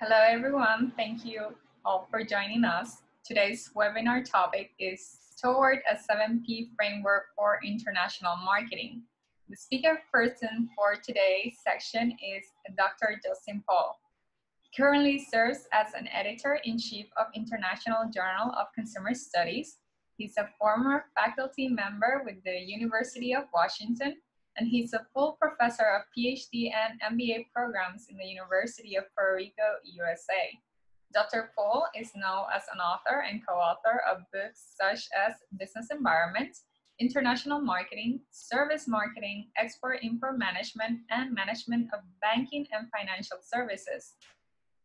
Hello, everyone. Thank you all for joining us. Today's webinar topic is Toward a 7P Framework for International Marketing. The speaker person for today's section is Dr. Justin Paul. He currently serves as an editor-in-chief of International Journal of Consumer Studies. He's a former faculty member with the University of Washington and he's a full professor of PhD and MBA programs in the University of Puerto Rico, USA. Dr. Paul is known as an author and co-author of books such as Business Environment, International Marketing, Service Marketing, Export-Import Management, and Management of Banking and Financial Services.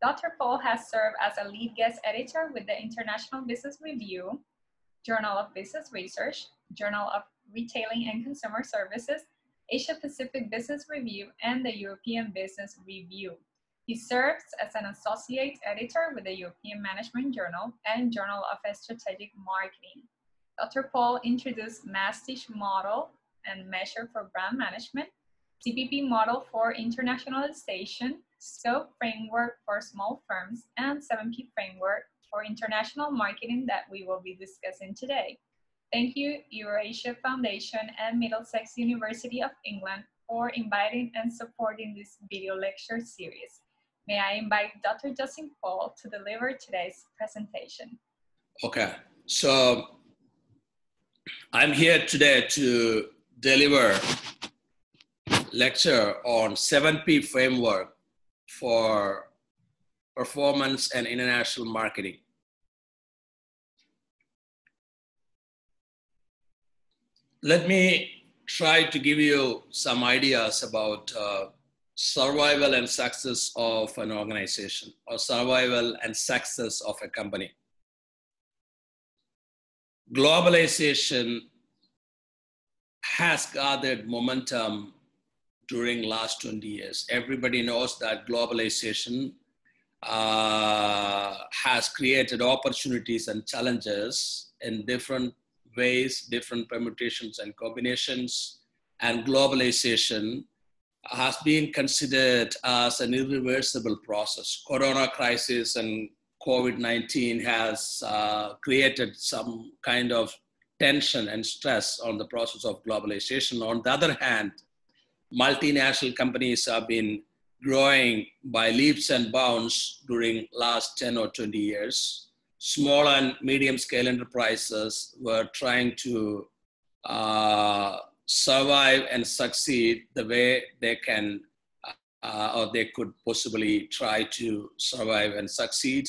Dr. Paul has served as a lead guest editor with the International Business Review, Journal of Business Research, Journal of Retailing and Consumer Services, Asia Pacific Business Review, and the European Business Review. He serves as an associate editor with the European Management Journal and Journal of Strategic Marketing. Dr. Paul introduced Masstige model and measure for brand management, CPP model for internationalization, SCOPE framework for small firms, and 7P framework for international marketing that we will be discussing today. Thank you, Eurasia Foundation and Middlesex University of England for inviting and supporting this video lecture series. May I invite Dr. Justin Paul to deliver today's presentation. Okay, so I'm here today to deliver lecture on 7P framework for performance and international marketing. Let me try to give you some ideas about uh, survival and success of an organization or survival and success of a company. Globalization has gathered momentum during last 20 years. Everybody knows that globalization uh, has created opportunities and challenges in different ways, different permutations and combinations, and globalization has been considered as an irreversible process. Corona crisis and COVID-19 has uh, created some kind of tension and stress on the process of globalization. On the other hand, multinational companies have been growing by leaps and bounds during last 10 or 20 years small and medium scale enterprises were trying to uh, survive and succeed the way they can uh, or they could possibly try to survive and succeed.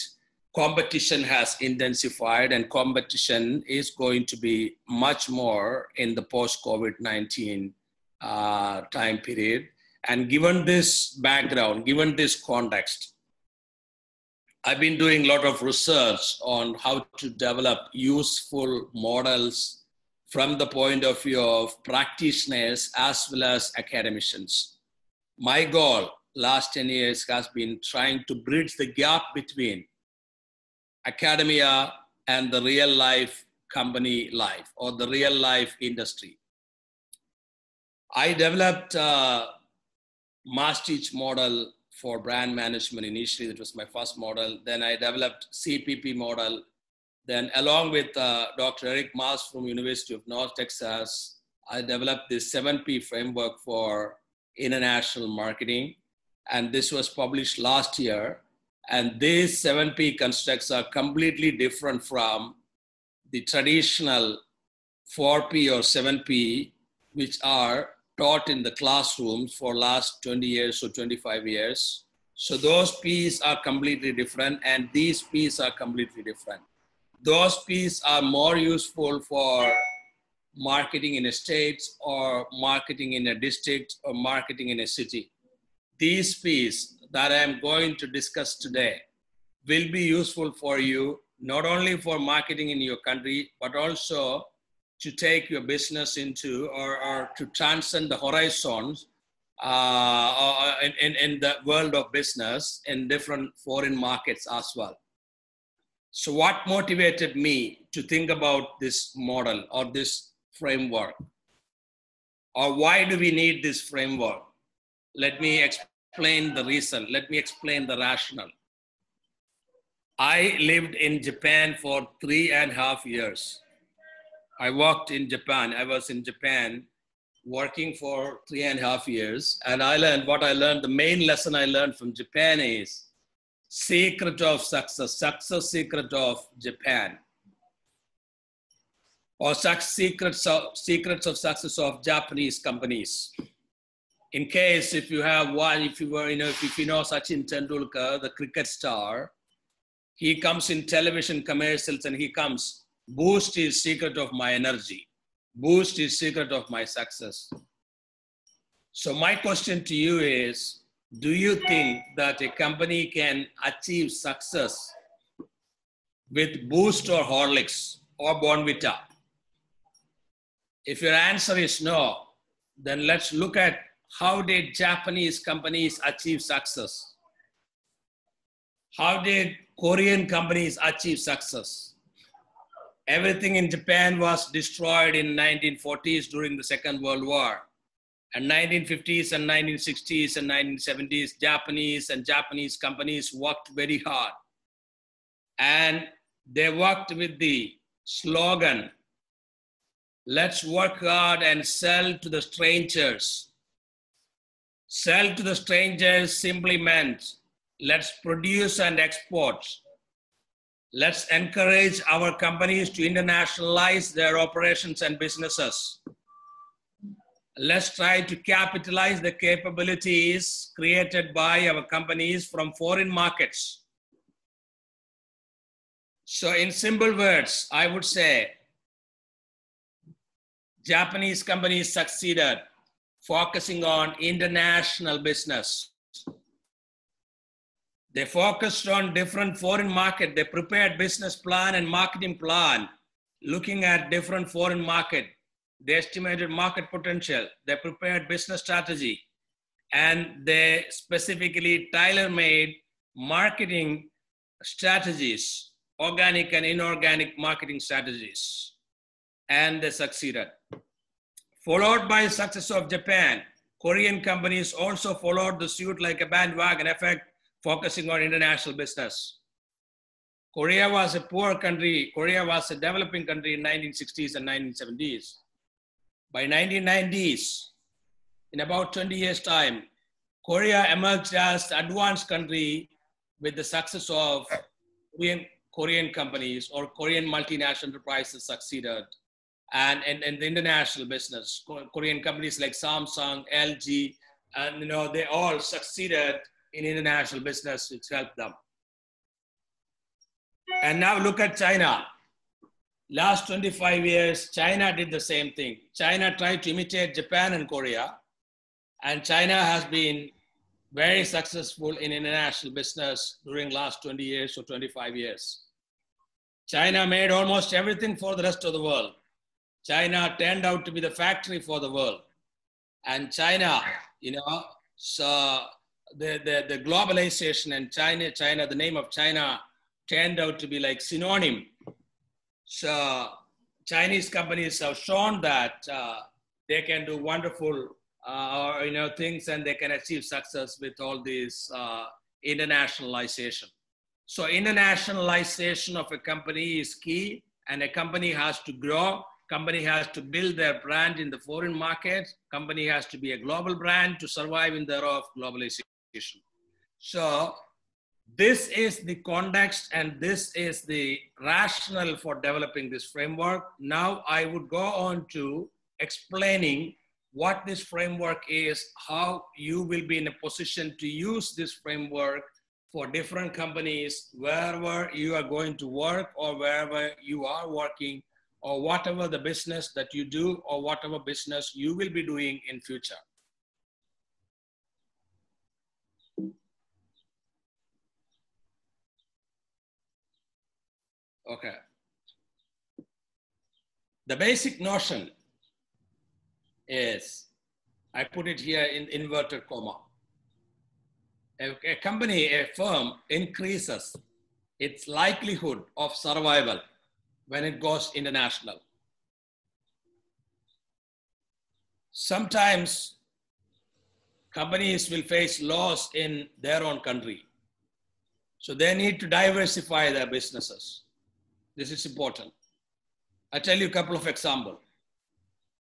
Competition has intensified, and competition is going to be much more in the post COVID 19 uh, time period. And given this background, given this context, I've been doing a lot of research on how to develop useful models from the point of view of practitioners as well as academicians. My goal last 10 years has been trying to bridge the gap between academia and the real life company life or the real life industry. I developed a Masstige model for brand management initially. That was my first model. Then I developed CPP model. Then along with uh, Dr. Eric Mas from University of North Texas, I developed this 7P framework for international marketing. And this was published last year. And these 7P constructs are completely different from the traditional 4P or 7P, which are taught in the classrooms for last 20 years or 25 years. So those P's are completely different and these P's are completely different. Those P's are more useful for marketing in a state or marketing in a district or marketing in a city. These P's that I'm going to discuss today will be useful for you, not only for marketing in your country, but also to take your business into or, or to transcend the horizons uh, in, in, in the world of business in different foreign markets as well. So, what motivated me to think about this model or this framework? Or why do we need this framework? Let me explain the reason. Let me explain the rationale. I lived in Japan for three and a half years. I worked in Japan. I was in Japan working for three and a half years. And I learned what I learned, the main lesson I learned from Japan is secret of success, success secret of Japan. Or secrets of, secrets of success of Japanese companies. In case if you have one, if you were, you know, if, if you know Sachin Tendulkar, the cricket star, he comes in television commercials and he comes, boost is secret of my energy. Boost is secret of my success. So my question to you is, do you think that a company can achieve success with Boost or Horlicks or Bournvita? If your answer is no, then let's look at how did Japanese companies achieve success? How did Korean companies achieve success? Everything in Japan was destroyed in 1940s during the Second World War. And 1950s and 1960s and 1970s, Japanese and Japanese companies worked very hard. And they worked with the slogan, let's work hard and sell to the strangers. Sell to the strangers simply meant let's produce and export Let's encourage our companies to internationalize their operations and businesses. Let's try to capitalize the capabilities created by our companies from foreign markets. So, in simple words, I would say Japanese companies succeeded focusing on international business they focused on different foreign market. They prepared business plan and marketing plan, looking at different foreign market. They estimated market potential. They prepared business strategy, and they specifically tailor-made marketing strategies, organic and inorganic marketing strategies, and they succeeded. Followed by success of Japan, Korean companies also followed the suit like a bandwagon effect focusing on international business. Korea was a poor country. Korea was a developing country in 1960s and 1970s. By 1990s, in about 20 years time, Korea emerged as advanced country with the success of Korean, Korean companies or Korean multinational enterprises succeeded. And, and the international business, Korean companies like Samsung, LG, and you know, they all succeeded in international business, it's helped them. And now look at China. Last 25 years, China did the same thing. China tried to imitate Japan and Korea, and China has been very successful in international business during last 20 years or 25 years. China made almost everything for the rest of the world. China turned out to be the factory for the world. And China, you know, so the, the, the globalization and China, China, the name of China turned out to be like synonym. So Chinese companies have shown that uh, they can do wonderful uh, you know, things and they can achieve success with all this uh, internationalization. So internationalization of a company is key and a company has to grow. Company has to build their brand in the foreign market. Company has to be a global brand to survive in the era of globalization. So this is the context and this is the rationale for developing this framework. Now I would go on to explaining what this framework is, how you will be in a position to use this framework for different companies, wherever you are going to work or wherever you are working or whatever the business that you do or whatever business you will be doing in future. Okay. The basic notion is, I put it here in inverted comma. A, a company, a firm increases its likelihood of survival when it goes international. Sometimes companies will face loss in their own country. So they need to diversify their businesses. This is important. I'll tell you a couple of examples.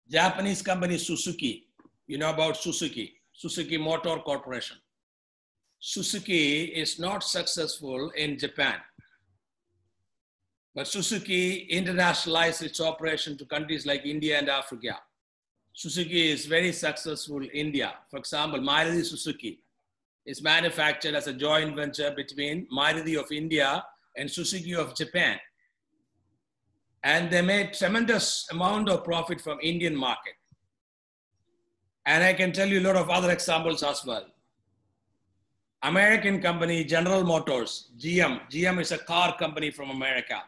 Japanese company Suzuki, you know about Suzuki, Suzuki Motor Corporation. Suzuki is not successful in Japan. But Suzuki internationalized its operation to countries like India and Africa. Suzuki is very successful in India. For example, Maruti Suzuki is manufactured as a joint venture between Maruti of India and Suzuki of Japan. And they made tremendous amount of profit from Indian market. And I can tell you a lot of other examples as well. American company General Motors, GM. GM is a car company from America.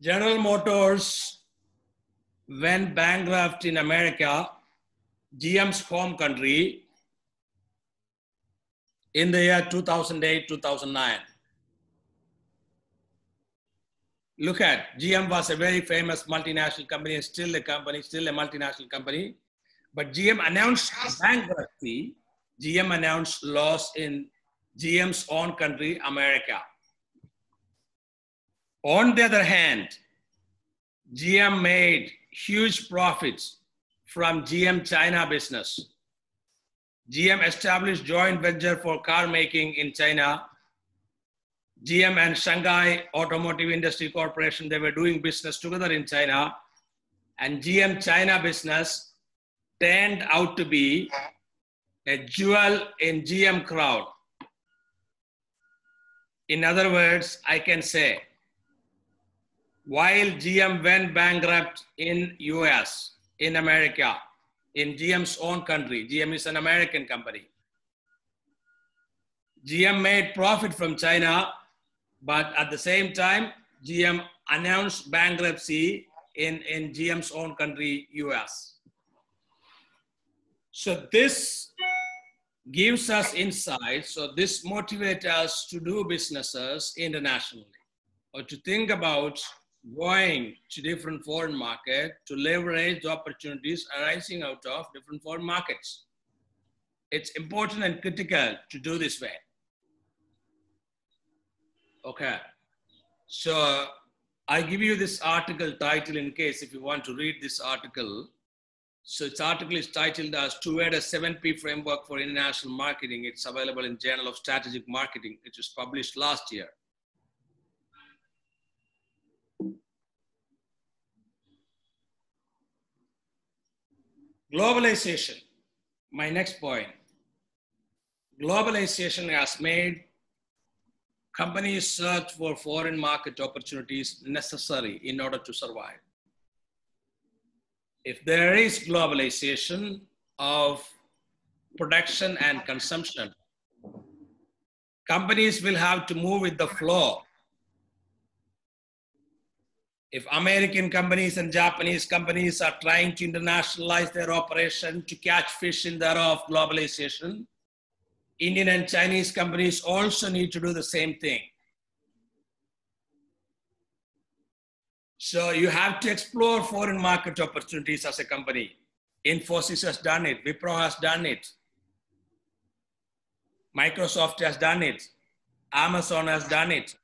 General Motors went bankrupt in America, GM's home country, in the year 2008, 2009. Look at GM was a very famous multinational company, still a company, still a multinational company. But GM announced bankruptcy. GM announced loss in GM's own country, America. On the other hand, GM made huge profits from GM China business. GM established joint venture for car making in China. GM and Shanghai Automotive Industry Corporation, they were doing business together in China. And GM China business turned out to be a jewel in GM crowd. In other words, I can say while GM went bankrupt in US, in America, in GM's own country, GM is an American company. GM made profit from China, but at the same time, GM announced bankruptcy in, in GM's own country, US. So this gives us insight. So this motivates us to do businesses internationally or to think about going to different foreign market to leverage the opportunities arising out of different foreign markets. It's important and critical to do this way. Okay. So I give you this article title in case if you want to read this article. So its article is titled as Toward a 7P Framework for International Marketing. It's available in Journal of Strategic Marketing. It was published last year. Globalization, my next point. Globalization has made companies search for foreign market opportunities necessary in order to survive. If there is globalization of production and consumption, companies will have to move with the flow if American companies and Japanese companies are trying to internationalize their operation to catch fish in the of globalization, Indian and Chinese companies also need to do the same thing. So you have to explore foreign market opportunities as a company. Infosys has done it, Wipro has done it, Microsoft has done it, Amazon has done it,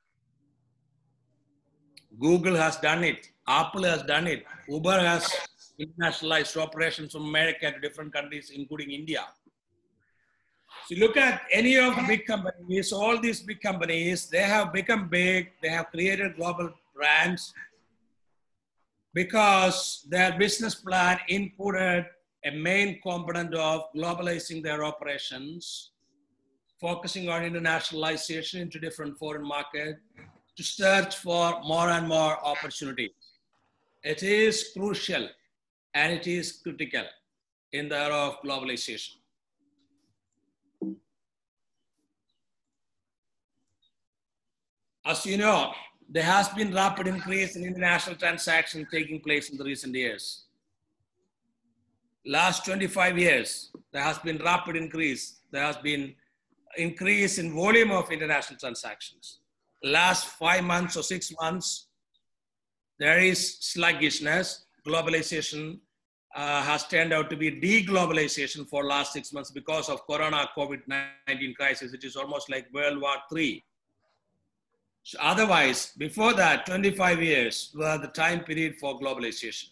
Google has done it. Apple has done it. Uber has internationalized operations from America to different countries, including India. So look at any of the big companies, all these big companies, they have become big, they have created global brands because their business plan included a main component of globalizing their operations, focusing on internationalization into different foreign markets, to search for more and more opportunities. It is crucial and it is critical in the era of globalization. As you know, there has been rapid increase in international transactions taking place in the recent years. Last 25 years, there has been rapid increase. There has been increase in volume of international transactions last five months or six months, there is sluggishness, globalization uh, has turned out to be deglobalization for last six months because of Corona COVID-19 crisis. It is almost like World War III. So otherwise, before that, 25 years were the time period for globalization.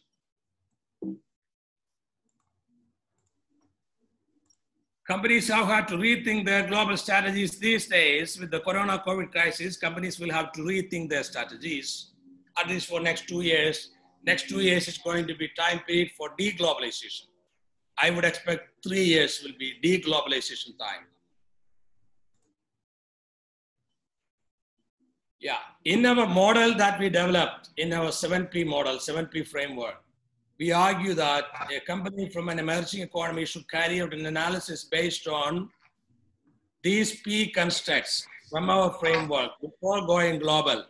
Companies have had to rethink their global strategies these days with the Corona COVID crisis. Companies will have to rethink their strategies, at least for next two years. Next two years is going to be time period for deglobalization. I would expect three years will be deglobalization time. Yeah, in our model that we developed, in our 7P model, 7P framework, we argue that a company from an emerging economy should carry out an analysis based on these P constructs from our framework before going global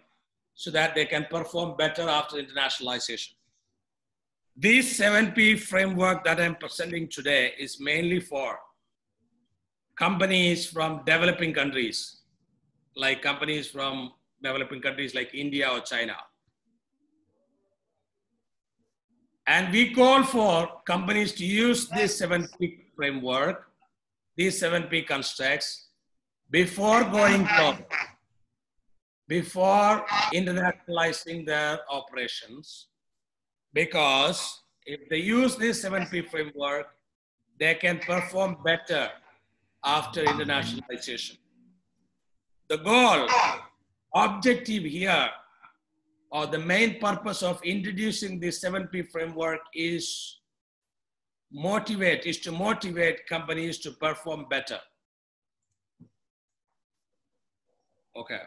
so that they can perform better after internationalization. This 7P framework that I'm presenting today is mainly for companies from developing countries, like companies from developing countries like India or China. And we call for companies to use this 7P framework, these 7P constructs, before going global, before internationalizing their operations, because if they use this 7P framework, they can perform better after internationalization. The goal, objective here or the main purpose of introducing this 7P framework is motivate, is to motivate companies to perform better. Okay.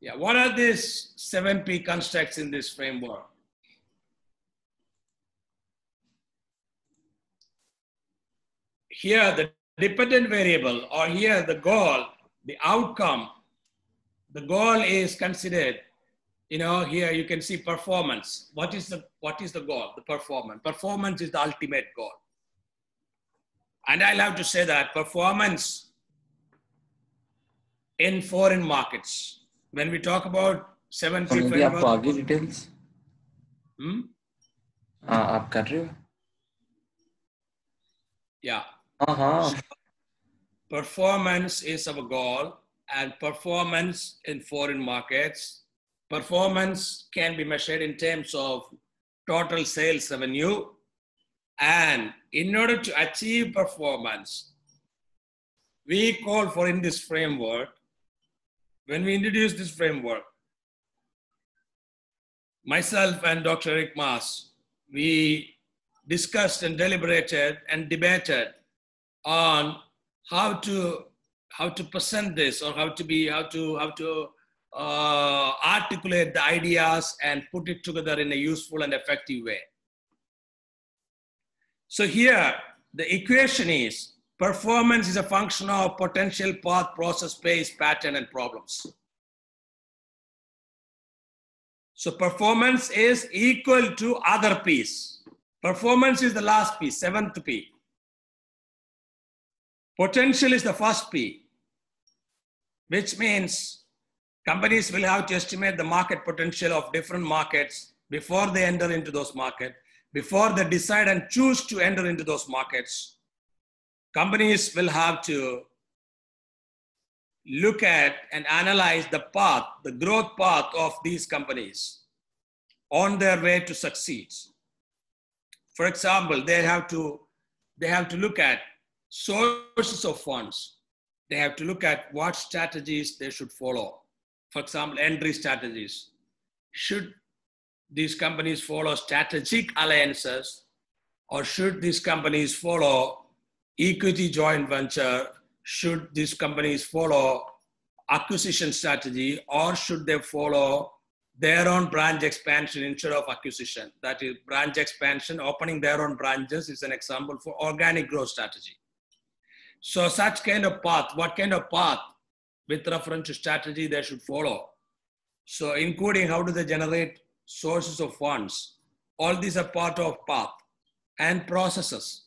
Yeah, what are these 7P constructs in this framework? Here, the dependent variable, or here the goal, the outcome the goal is considered you know here you can see performance what is the what is the goal the performance performance is the ultimate goal and i'll have to say that performance in foreign markets when we talk about seven maybe आपको आगे details hmm? हाँ आप कर रहे हो yeah हाँ हाँ performance is our goal and performance in foreign markets. Performance can be measured in terms of total sales revenue. And in order to achieve performance, we call for in this framework, when we introduce this framework, myself and Dr. Eric Mas, we discussed and deliberated and debated on how to how to present this or how to be how to how to uh, articulate the ideas and put it together in a useful and effective way. So here the equation is performance is a function of potential path, process, pace, pattern, and problems. So performance is equal to other piece. Performance is the last piece, seventh P. Potential is the first P, which means companies will have to estimate the market potential of different markets before they enter into those markets, before they decide and choose to enter into those markets. Companies will have to look at and analyze the path, the growth path of these companies on their way to succeed. For example, they have to, they have to look at sources of funds, they have to look at what strategies they should follow. For example, entry strategies. Should these companies follow strategic alliances or should these companies follow equity joint venture? Should these companies follow acquisition strategy or should they follow their own branch expansion instead of acquisition? That is branch expansion, opening their own branches is an example for organic growth strategy. So such kind of path, what kind of path with reference to strategy they should follow. So including how do they generate sources of funds. All these are part of path and processes.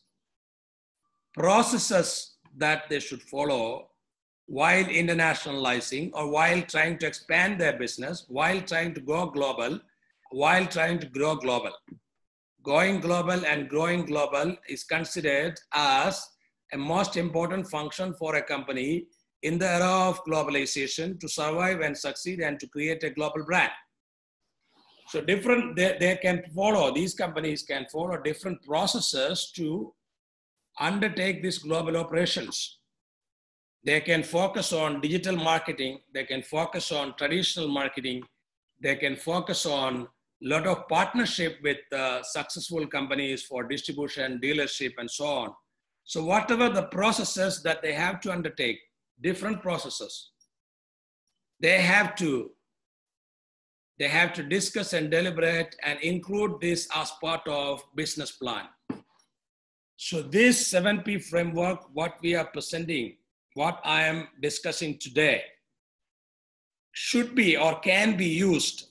Processes that they should follow while internationalizing or while trying to expand their business, while trying to go global, while trying to grow global. going global and growing global is considered as a most important function for a company in the era of globalization to survive and succeed and to create a global brand. So different, they, they can follow, these companies can follow different processes to undertake these global operations. They can focus on digital marketing, they can focus on traditional marketing, they can focus on a lot of partnership with uh, successful companies for distribution, dealership, and so on. So whatever the processes that they have to undertake, different processes, they have to they have to discuss and deliberate and include this as part of business plan. So this 7P framework, what we are presenting, what I am discussing today, should be or can be used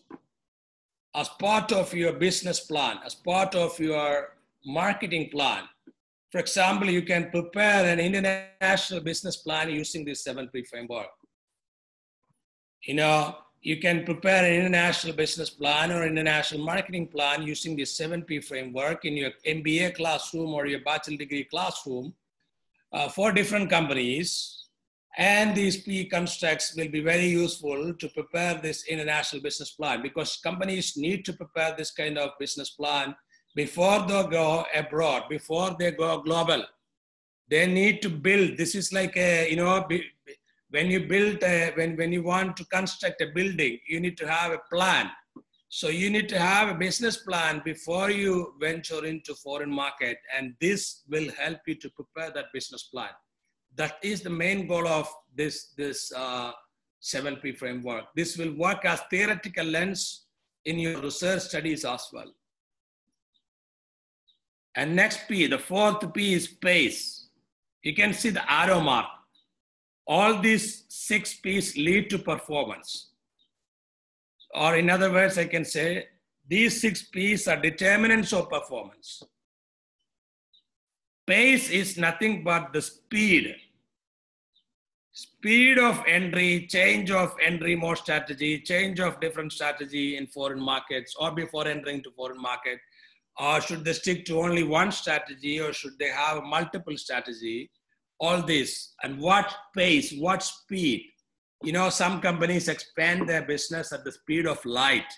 as part of your business plan, as part of your marketing plan. For example, you can prepare an international business plan using this 7P framework. You know, you can prepare an international business plan or international marketing plan using the 7P framework in your MBA classroom or your bachelor degree classroom uh, for different companies. And these P constructs will be very useful to prepare this international business plan because companies need to prepare this kind of business plan before they go abroad, before they go global. They need to build, this is like a, you know, when you build a, when, when you want to construct a building you need to have a plan. So you need to have a business plan before you venture into foreign market and this will help you to prepare that business plan. That is the main goal of this this uh, 7p framework. This will work as theoretical lens in your research studies as well and next p the fourth p is pace you can see the arrow mark all these six P's lead to performance. Or in other words, I can say these six P's are determinants of performance. Pace is nothing but the speed. Speed of entry, change of entry mode strategy, change of different strategy in foreign markets or before entering to foreign market. Or should they stick to only one strategy or should they have multiple strategy? all this and what pace, what speed. You know, some companies expand their business at the speed of light.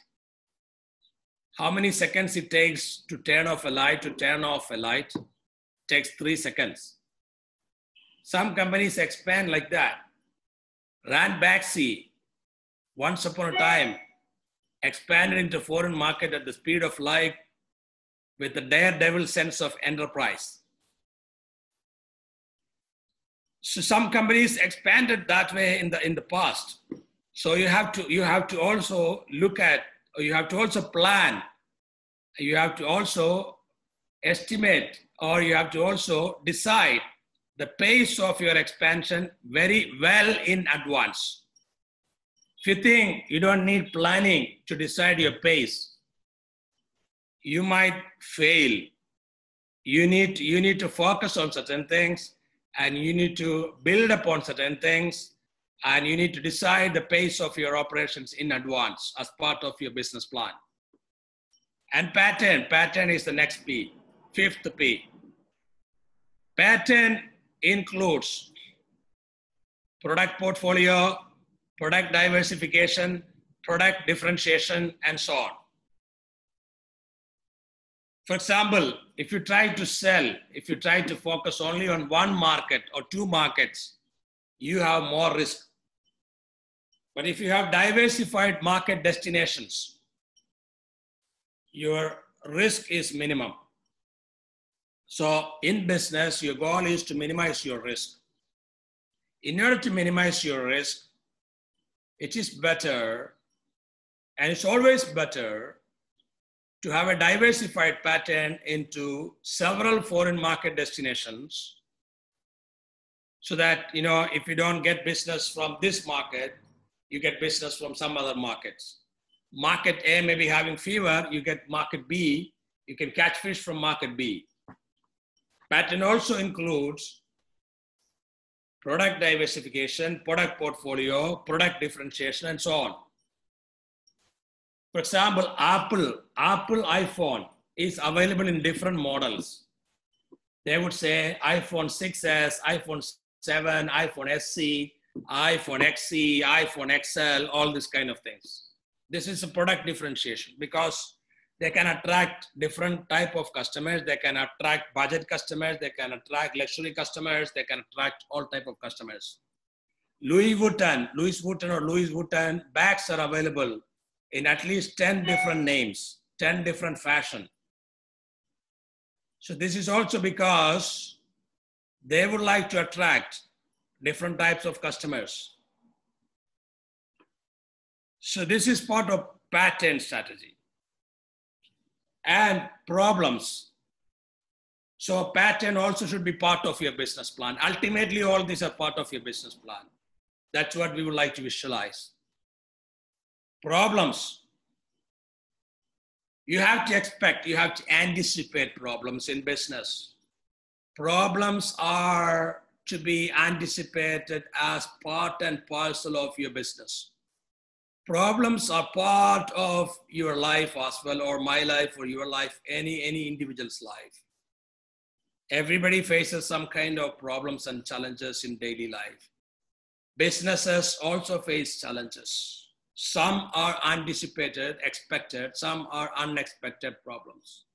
How many seconds it takes to turn off a light to turn off a light? Takes three seconds. Some companies expand like that. Ranbaxy, once upon a time, expanded into foreign market at the speed of light with a daredevil sense of enterprise. So some companies expanded that way in the in the past. So you have to you have to also look at you have to also plan. You have to also estimate or you have to also decide the pace of your expansion very well in advance. If you think you don't need planning to decide your pace, you might fail. You need, you need to focus on certain things and you need to build upon certain things and you need to decide the pace of your operations in advance as part of your business plan. And pattern, pattern is the next P, fifth P. Pattern includes product portfolio, product diversification, product differentiation, and so on. For example, if you try to sell, if you try to focus only on one market or two markets, you have more risk. But if you have diversified market destinations, your risk is minimum. So in business, your goal is to minimize your risk. In order to minimize your risk, it is better, and it's always better to have a diversified pattern into several foreign market destinations so that you know if you don't get business from this market you get business from some other markets. Market a may be having fever you get market b you can catch fish from market b. Pattern also includes product diversification product portfolio product differentiation and so on for example, Apple, Apple iPhone, is available in different models. They would say iPhone 6s, iPhone 7, iPhone SE, iPhone XC, iPhone XL, all these kind of things. This is a product differentiation because they can attract different type of customers. They can attract budget customers. They can attract luxury customers. They can attract all type of customers. Louis Vuitton, Louis Vuitton or Louis Vuitton bags are available in at least 10 different names, 10 different fashion. So this is also because they would like to attract different types of customers. So this is part of pattern strategy and problems. So a pattern also should be part of your business plan. Ultimately, all these are part of your business plan. That's what we would like to visualize. Problems. You have to expect, you have to anticipate problems in business. Problems are to be anticipated as part and parcel of your business. Problems are part of your life as well, or my life, or your life, any, any individual's life. Everybody faces some kind of problems and challenges in daily life. Businesses also face challenges. Some are anticipated, expected, some are unexpected problems.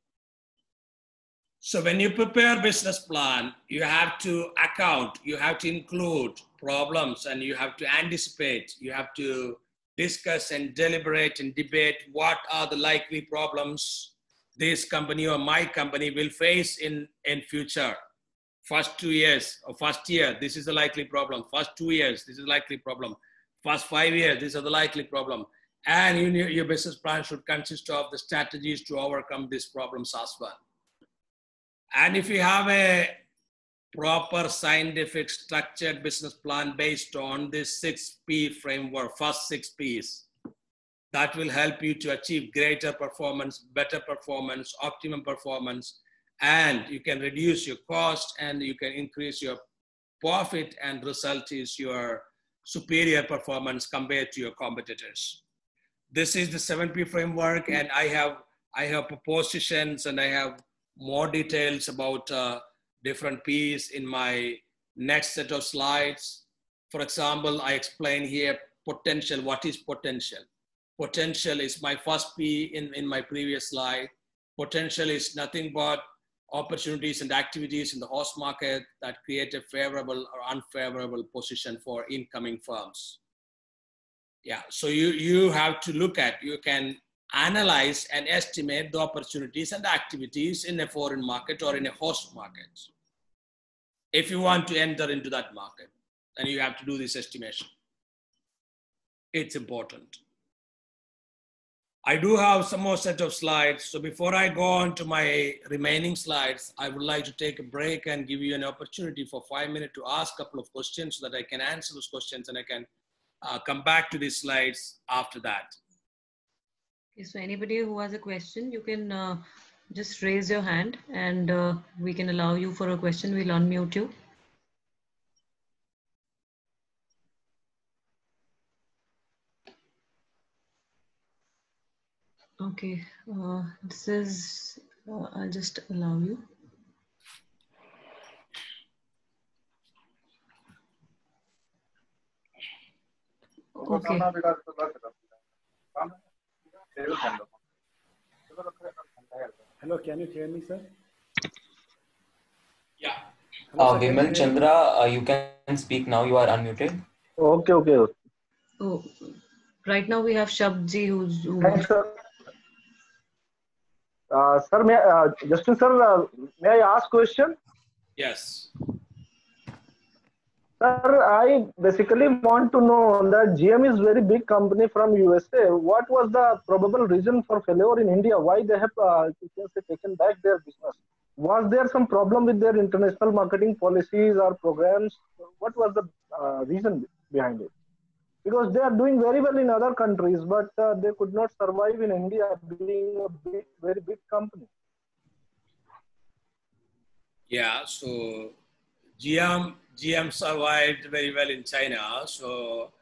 So when you prepare business plan, you have to account, you have to include problems and you have to anticipate, you have to discuss and deliberate and debate what are the likely problems this company or my company will face in, in future. First two years or first year, this is a likely problem. First two years, this is a likely problem. First five years, these are the likely problem. And you, your business plan should consist of the strategies to overcome these problems as well. And if you have a proper scientific structured business plan based on this 6P framework, first six Ps, that will help you to achieve greater performance, better performance, optimum performance, and you can reduce your cost and you can increase your profit and result is your superior performance compared to your competitors. This is the 7P framework and I have, I have propositions and I have more details about uh, different P's in my next set of slides. For example, I explain here potential. What is potential? Potential is my first P in, in my previous slide. Potential is nothing but opportunities and activities in the host market that create a favorable or unfavorable position for incoming firms. Yeah, so you, you have to look at, you can analyze and estimate the opportunities and activities in a foreign market or in a host market. If you want to enter into that market, then you have to do this estimation. It's important. I do have some more set of slides. So before I go on to my remaining slides, I would like to take a break and give you an opportunity for five minutes to ask a couple of questions so that I can answer those questions and I can uh, come back to these slides after that. Okay, so anybody who has a question, you can uh, just raise your hand and uh, we can allow you for a question. We'll unmute you. Okay, uh, this is, uh, I'll just allow you. Okay. Hello, can you hear me, sir? Yeah. Uh, Hello, sir, Vimal you? Chandra, uh, you can speak now. You are unmuted. Okay, okay. Oh, right now we have Shabji who's, who, Thanks, sir. Uh, sir, may, uh, Justin, sir, uh, may I ask question? Yes. Sir, I basically want to know that GM is very big company from USA. What was the probable reason for failure in India? Why they have uh, say, taken back their business? Was there some problem with their international marketing policies or programs? What was the uh, reason behind it? Because they are doing very well in other countries, but uh, they could not survive in India being a big, very big company. Yeah, so GM GM survived very well in China. So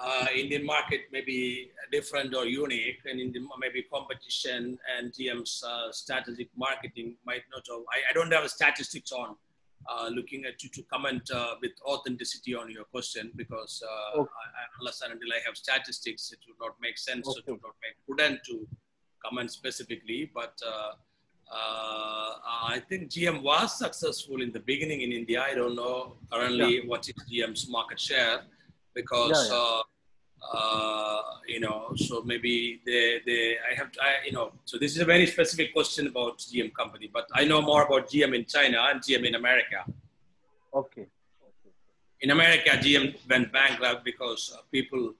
uh, Indian market may be different or unique, and in the, maybe competition and GM's uh, strategic marketing might not have. I, I don't have statistics on uh, looking at you to comment uh, with authenticity on your question because uh, Okay. I, unless and until I have statistics, it would not make sense. Okay. It would not make prudent to comment specifically. But uh, uh, I think GM was successful in the beginning in India. I don't know currently what is GM's market share because. Yeah, Uh, uh, you know, so maybe they, they, I have, to, I, you know, so this is a very specific question about GM company, but I know more about GM in China and GM in America. Okay. In America, GM went bankrupt because uh, people,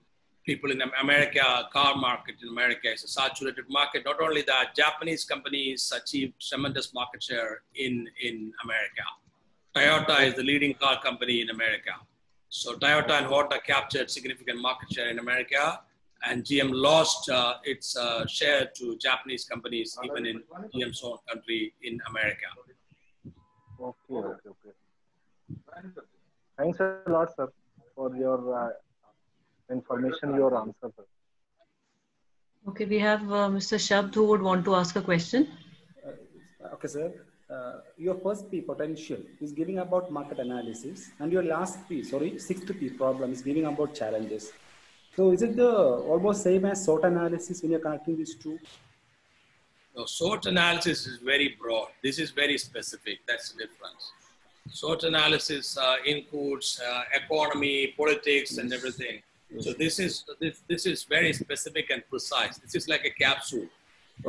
people in America, car market in America is a saturated market. Not only that, Japanese companies achieved tremendous market share in, in America. Toyota is the leading car company in America. So Toyota and Honda captured significant market share in America, and GM lost uh, its uh, share to Japanese companies, even in GM's own country in America. Okay. Okay. Okay. Thanks a lot, sir, for your uh, information, your answer, sir. Okay, we have uh, Mr. Shabd who would want to ask a question. Okay, sir. Uh, your first P, potential, is giving about market analysis, and your last P, sorry, sixth P, problem, is giving about challenges. So is it the almost same as SWOT analysis when you're connecting these two? No, SWOT analysis is very broad. This is very specific. That's the difference. SWOT analysis uh, includes uh, economy, politics, and everything. So this is this, this is very specific and precise. This is like a capsule.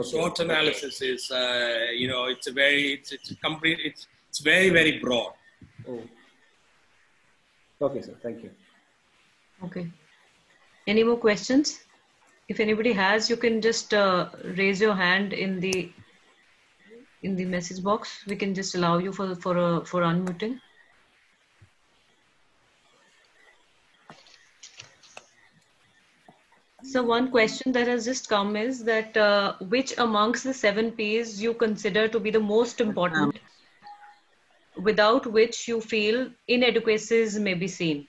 SWOT analysis is uh, you know it's a very it's it's a complete it's it's very very broad. Oh. Okay, sir. Thank you. Okay. Any more questions? If anybody has, you can just uh, raise your hand in the in the message box. We can just allow you for for uh, for unmuting. So one question that has just come is that uh, which amongst the seven P's you consider to be the most important, without which you feel inadequacies may be seen.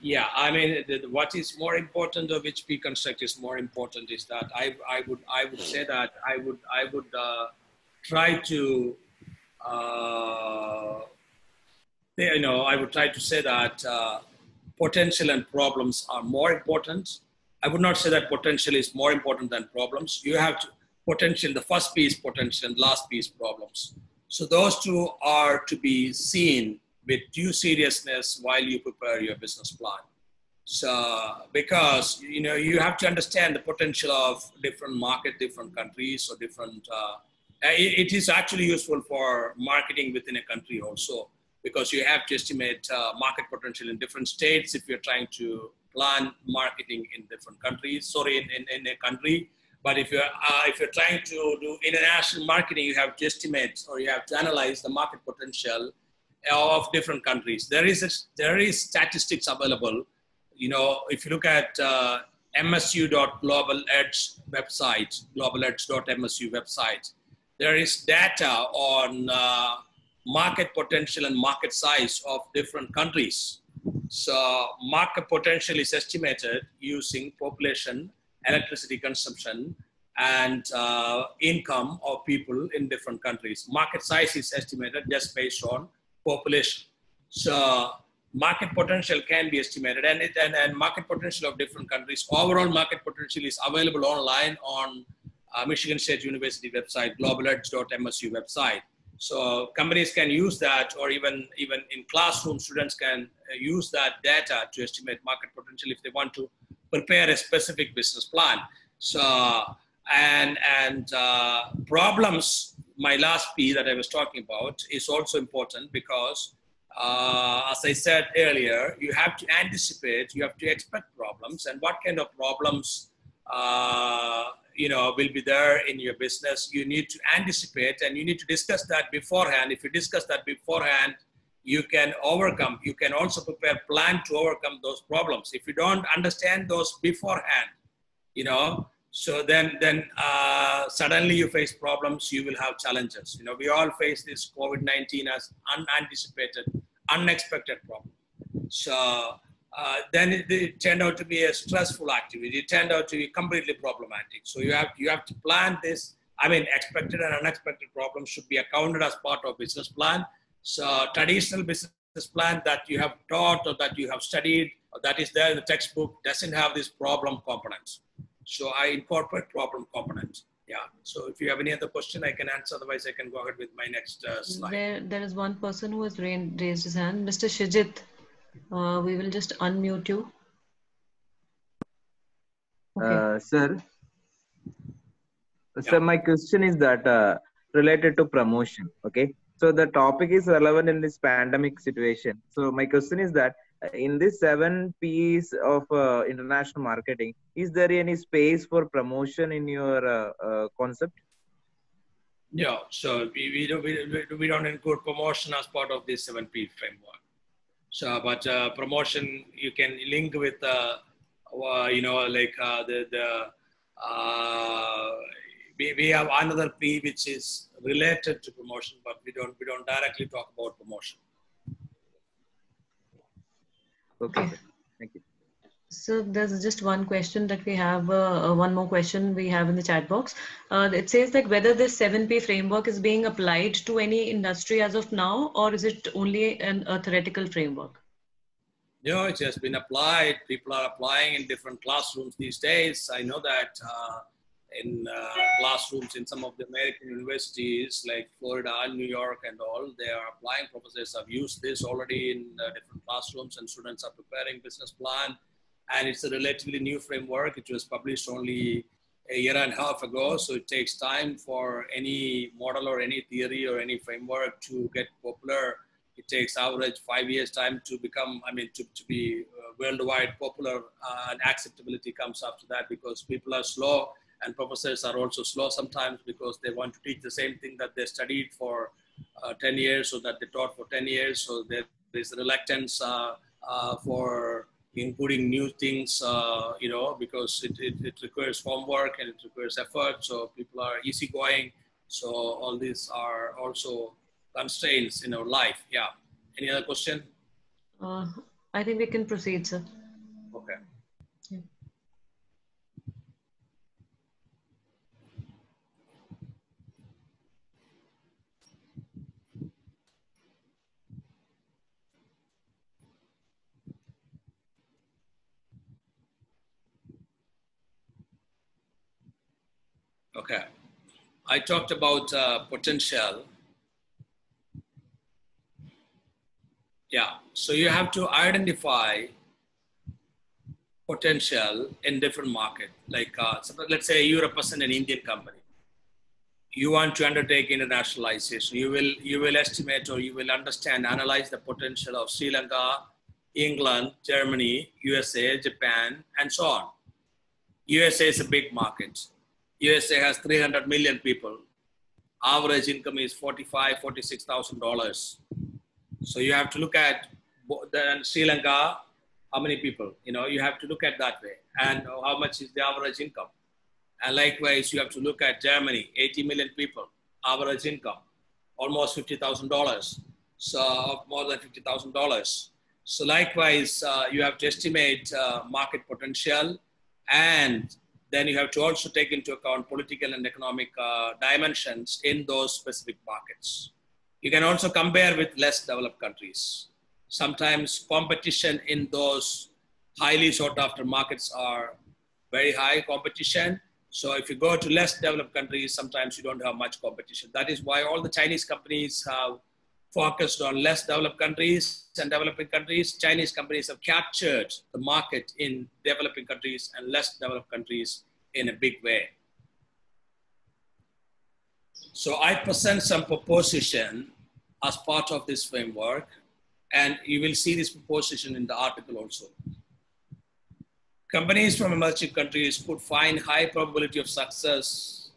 Yeah, I mean, what is more important, or which P construct is more important, is that I, I would, I would say that I would, I would uh, try to, uh, you know, I would try to say that uh, potential and problems are more important. I would not say that potential is more important than problems. You have to potential. The first piece potential, and last piece problems. So those two are to be seen with due seriousness while you prepare your business plan. So because you know you have to understand the potential of different market, different countries, or different. Uh, it, it is actually useful for marketing within a country also because you have to estimate uh, market potential in different states if you're trying to plan marketing in different countries. Sorry, in, in, in a country. But if you're uh, if you're trying to do international marketing, you have to estimate or you have to analyze the market potential of different countries. There is a, there is statistics available. You know, if you look at uh, MSU.Global website, globaledge.msu website, there is data on uh, market potential and market size of different countries. So market potential is estimated using population, electricity consumption, and uh, income of people in different countries. Market size is estimated just based on population. So market potential can be estimated and, it, and, and market potential of different countries. Overall market potential is available online on uh, Michigan State University website, globaledge.msu website. So companies can use that or even, even in classroom, students can uh, use that data to estimate market potential if they want to prepare a specific business plan. So, and, and uh, problems, my last P that I was talking about is also important because uh, as I said earlier, you have to anticipate, you have to expect problems and what kind of problems uh, you know will be there in your business. You need to anticipate and you need to discuss that beforehand. If you discuss that beforehand, you can overcome. You can also prepare plan to overcome those problems. If you don't understand those beforehand, you know, so then then uh, suddenly you face problems. You will have challenges. You know, we all face this COVID nineteen as unanticipated, unexpected problem. So uh, then it, it, turned out to be a stressful activity. It turned out to be completely problematic. So you have you have to plan this. I mean, expected and unexpected problems should be accounted as part of business plan. So traditional business plan that you have taught or that you have studied or that is there in the textbook doesn't have this problem components. So I incorporate problem components. Yeah. So if you have any other question, I can answer. Otherwise, I can go ahead with my next uh, slide. There, there is one person who has raised his hand, Mr. Shijit. Uh, we will just unmute you. Okay. Uh, sir, yeah. sir, my question is that uh, related to promotion. Okay, so the topic is relevant in this pandemic situation. So my question is that uh, in this seven P's of uh, international marketing, is there any space for promotion in your uh, concept? No, so we, we, don't, we, we don't include promotion as part of this 7P framework. So, but uh, promotion you can link with, uh, uh, you know, like uh, the the uh, we, we have another P which is related to promotion, but we don't we don't directly talk about promotion. Okay. So there's just one question that we have, uh, one more question we have in the chat box. Uh, it says that whether this 7P framework is being applied to any industry as of now, or is it only an, a theoretical framework? No, it has been applied. People are applying in different classrooms these days. I know that uh, in uh, classrooms in some of the American universities like Florida and New York and all, they are applying. Professors have used this already in uh, different classrooms and students are preparing business plan and it's a relatively new framework. It was published only a year and a half ago, so it takes time for any model or any theory or any framework to get popular. It takes average five years time to become, I mean, to, to be uh, worldwide popular uh, and acceptability comes after that because people are slow and professors are also slow sometimes because they want to teach the same thing that they studied for uh, 10 years or that they taught for 10 years. So there is a reluctance uh, uh, for including new things, uh, you know, because it, it, it, requires homework and it requires effort. So people are easygoing. So all these are also constraints in our life. Yeah. Any other question? Uh, I think we can proceed, sir. Okay. Okay. I talked about uh, potential. Yeah. So you have to identify potential in different market. Like uh, let's say you represent an Indian company. You want to undertake internationalization. You will you will estimate or you will understand, analyze the potential of Sri Lanka, England, Germany, USA, Japan, and so on. USA is a big market. USA has 300 million people. Average income is 45, 46,000 dollars. So you have to look at then Sri Lanka, how many people? You know, you have to look at that way, and how much is the average income. And likewise, you have to look at Germany, 80 million people, average income, almost $50,000. So more than $50,000. So likewise, uh, you have to estimate uh, market potential and then you have to also take into account political and economic uh, dimensions in those specific markets. You can also compare with less developed countries. Sometimes competition in those highly sought after markets are very high competition. So if you go to less developed countries, sometimes you don't have much competition. That is why all the Chinese companies have focused on less developed countries and developing countries. Chinese companies have captured the market in developing countries and less developed countries in a big way. So I present some proposition as part of this framework, and you will see this proposition in the article also. Companies from emerging countries could find high probability of success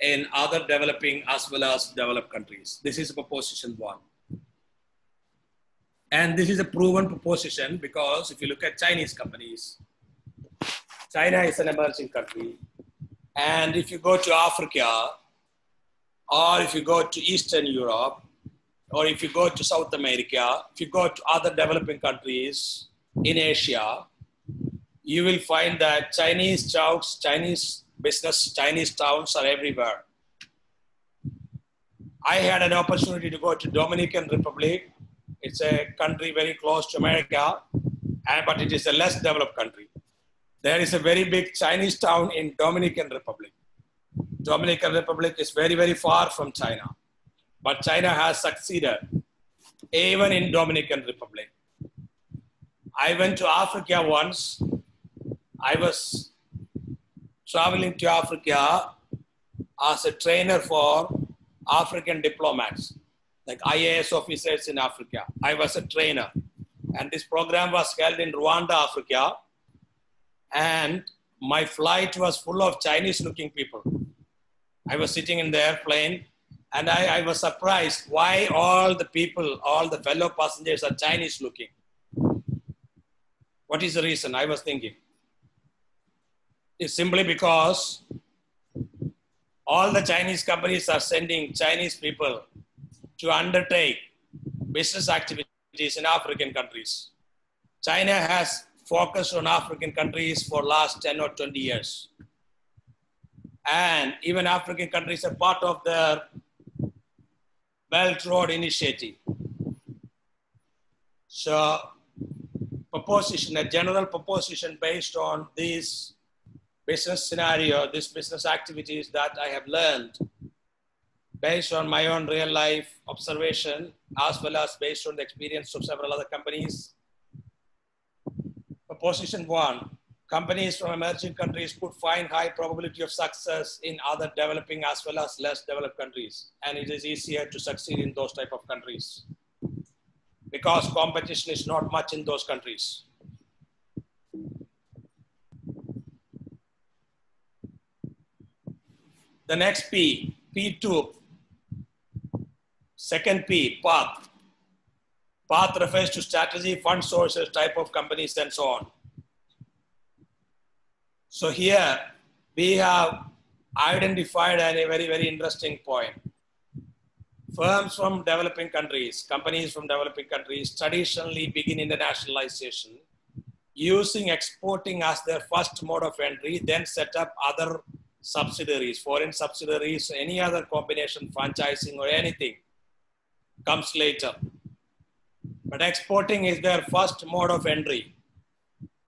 in other developing as well as developed countries. This is a proposition one. And this is a proven proposition because if you look at Chinese companies, China is an emerging country. And if you go to Africa, or if you go to Eastern Europe, or if you go to South America, if you go to other developing countries, in Asia, you will find that Chinese chowks, Chinese business, Chinese towns are everywhere. I had an opportunity to go to Dominican Republic. It's a country very close to America, but it is a less developed country. There is a very big Chinese town in Dominican Republic. Dominican Republic is very, very far from China, but China has succeeded even in Dominican Republic. I went to Africa once. I was traveling to Africa as a trainer for African diplomats, like IAS officers in Africa. I was a trainer. And this program was held in Rwanda, Africa. And my flight was full of Chinese looking people. I was sitting in the airplane and I, I was surprised why all the people, all the fellow passengers are Chinese looking. What is the reason? I was thinking. It's simply because all the Chinese companies are sending Chinese people to undertake business activities in African countries. China has focused on African countries for last 10 or 20 years. And even African countries are part of their Belt Road Initiative. So proposition, a general proposition based on this business scenario, this business activities that I have learned based on my own real life observation, as well as based on the experience of several other companies. Proposition one, companies from emerging countries could find high probability of success in other developing as well as less developed countries. And it is easier to succeed in those type of countries because competition is not much in those countries. The next P, P2, second P, path. Path refers to strategy, fund sources, type of companies, and so on. So here we have identified a very, very interesting point. Firms from developing countries, companies from developing countries traditionally begin internationalization using exporting as their first mode of entry, then set up other subsidiaries, foreign subsidiaries, any other combination, franchising or anything comes later. But exporting is their first mode of entry.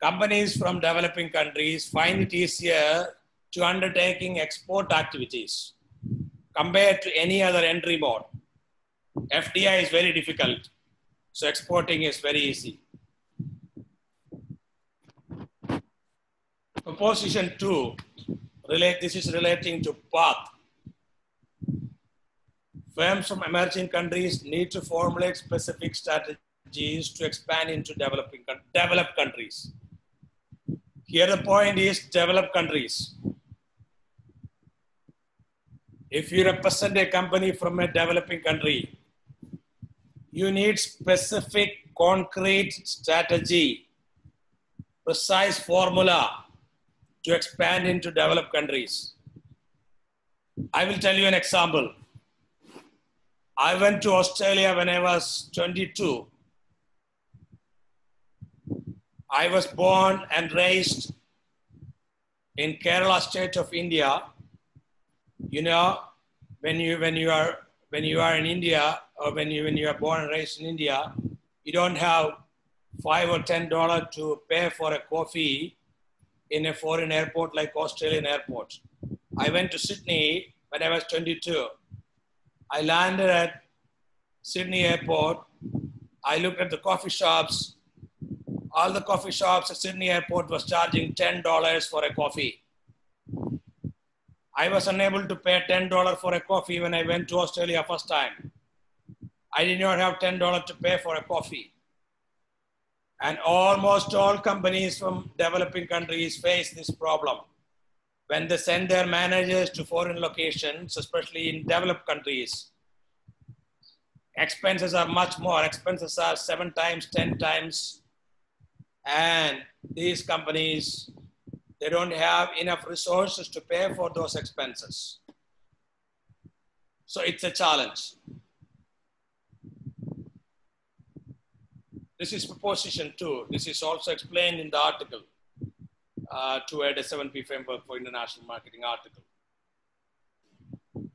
Companies from developing countries find it easier to undertaking export activities compared to any other entry mode. FDI is very difficult, so exporting is very easy. Proposition two relate, this is relating to path. Firms from emerging countries need to formulate specific strategies to expand into developing developed countries. Here the point is developed countries. If you represent a company from a developing country, you need specific concrete strategy, precise formula to expand into developed countries. I will tell you an example. I went to Australia when I was 22. I was born and raised in Kerala state of India. You know, when you when you are when you are in India or when you when you are born and raised in India, you don't have five or ten dollars to pay for a coffee in a foreign airport like Australian airport. I went to Sydney when I was 22. I landed at Sydney airport. I looked at the coffee shops. All the coffee shops at Sydney airport was charging $10 for a coffee. I was unable to pay $10 for a coffee when I went to Australia first time. I did not have $10 to pay for a coffee. And almost all companies from developing countries face this problem. When they send their managers to foreign locations, especially in developed countries, expenses are much more. Expenses are seven times, 10 times. And these companies, they don't have enough resources to pay for those expenses. So it's a challenge. This is proposition two. This is also explained in the article uh, toward a 7P framework for international marketing article.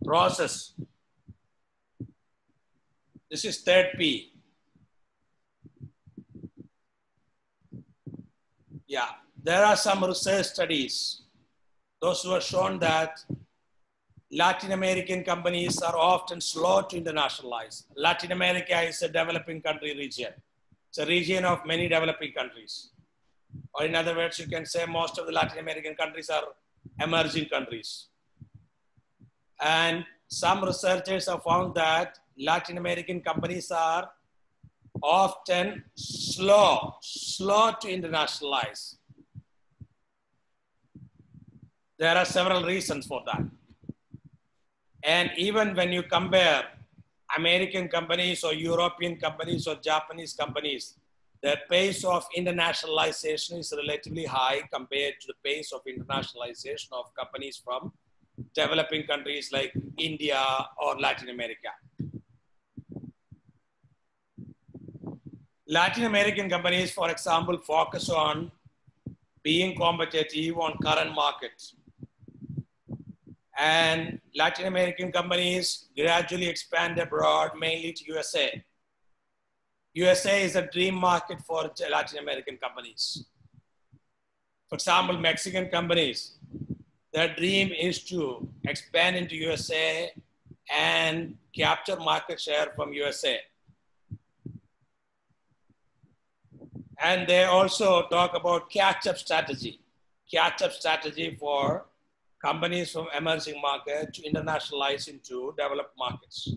Process. This is third P. Yeah, there are some research studies. Those who have shown that Latin American companies are often slow to internationalize. Latin America is a developing country region. It's a region of many developing countries. Or in other words, you can say most of the Latin American countries are emerging countries. And some researchers have found that Latin American companies are often slow, slow to internationalize. There are several reasons for that. And even when you compare American companies or European companies or Japanese companies, the pace of internationalization is relatively high compared to the pace of internationalization of companies from developing countries like India or Latin America. Latin American companies, for example, focus on being competitive on current markets. And Latin American companies gradually expand abroad, mainly to USA. USA is a dream market for Latin American companies. For example, Mexican companies, their dream is to expand into USA and capture market share from USA. And they also talk about catch-up strategy, catch-up strategy for companies from emerging markets to internationalize into developed markets.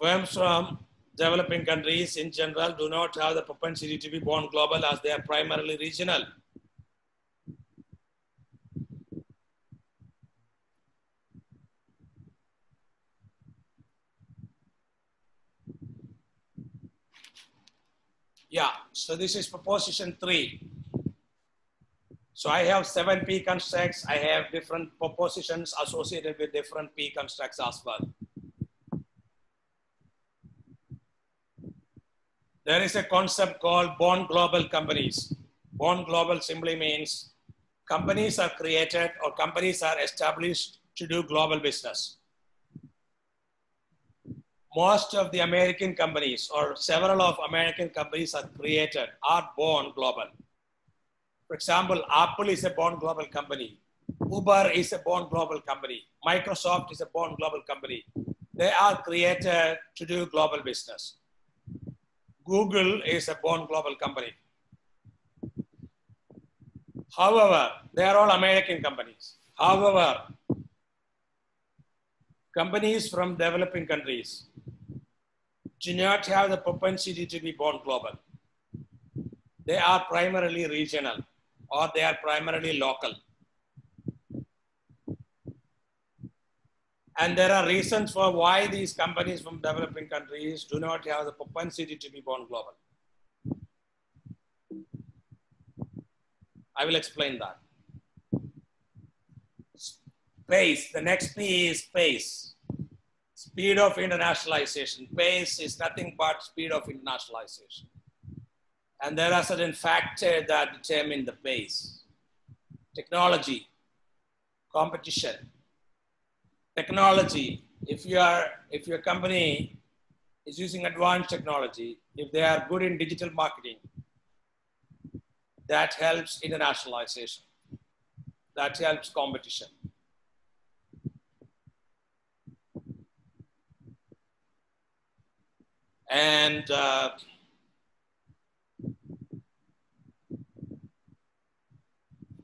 Firms from developing countries in general do not have the propensity to be born global as they are primarily regional. Yeah, so this is proposition three. So I have seven P constructs. I have different propositions associated with different P constructs as well. There is a concept called born global companies. Born global simply means companies are created or companies are established to do global business most of the American companies or several of American companies are created, are born global. For example, Apple is a born global company. Uber is a born global company. Microsoft is a born global company. They are created to do global business. Google is a born global company. However, they are all American companies. However, companies from developing countries do not have the propensity to be born global. They are primarily regional or they are primarily local. And there are reasons for why these companies from developing countries do not have the propensity to be born global. I will explain that. Pace, the next P is pace. Speed of internationalization. Pace is nothing but speed of internationalization. And there are certain factors that determine the pace. Technology, competition. Technology, if you are, if your company is using advanced technology, if they are good in digital marketing, that helps internationalization. That helps competition. And uh,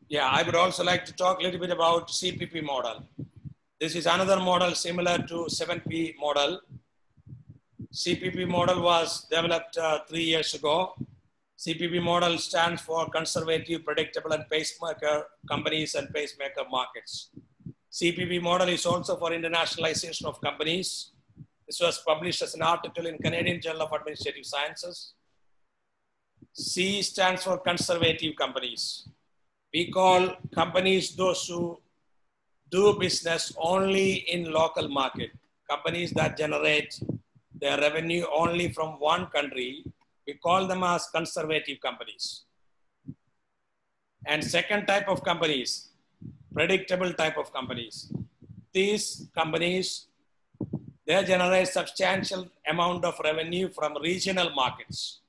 yeah, I would also like to talk a little bit about CPP model. This is another model similar to 7P model. CPP model was developed uh, three years ago. CPP model stands for conservative, predictable, and pacemaker companies and pacemaker markets. CPP model is also for internationalization of companies. This was published as an article in Canadian Journal of Administrative Sciences. C stands for conservative companies. We call companies those who do business only in local market. Companies that generate their revenue only from one country, we call them as conservative companies. And second type of companies, predictable type of companies. These companies, they generate substantial amount of revenue from regional markets.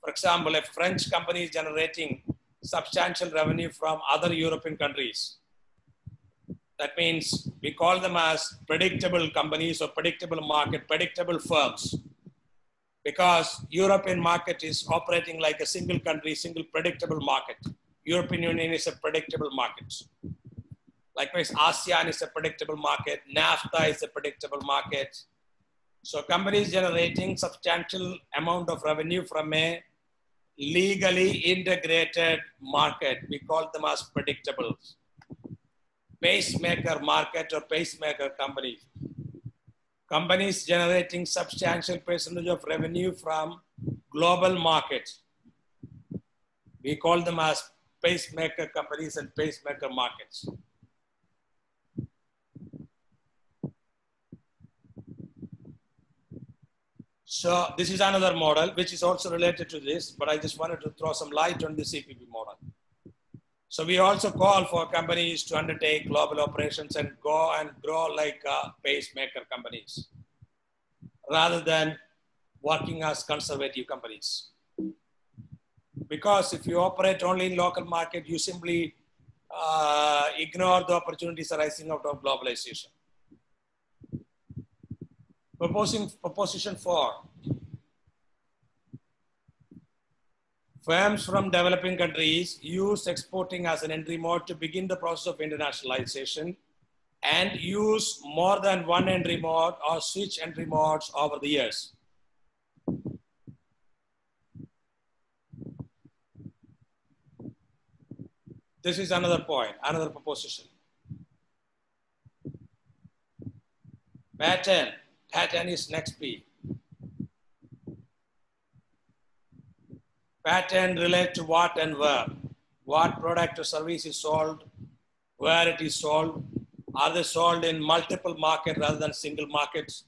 For example, a French company is generating substantial revenue from other European countries. That means we call them as predictable companies or predictable market, predictable firms. Because European market is operating like a single country, single predictable market. European Union is a predictable market. Likewise, ASEAN is a predictable market. NAFTA is a predictable market. So companies generating substantial amount of revenue from a legally integrated market. We call them as predictables. Pacemaker market or pacemaker companies. Companies generating substantial percentage of revenue from global markets. We call them as pacemaker companies and pacemaker markets. So this is another model which is also related to this, but I just wanted to throw some light on the CPP model. So we also call for companies to undertake global operations and go and grow like uh, pacemaker companies rather than working as conservative companies. Because if you operate only in local market, you simply uh, ignore the opportunities arising out of globalization. Proposing proposition four. Firms from developing countries use exporting as an entry mode to begin the process of internationalization and use more than one entry mode or switch entry modes over the years. This is another point, another proposition. Pattern pattern is next P. Pattern relate to what and where. What product or service is sold, where it is sold. Are they sold in multiple markets rather than single markets?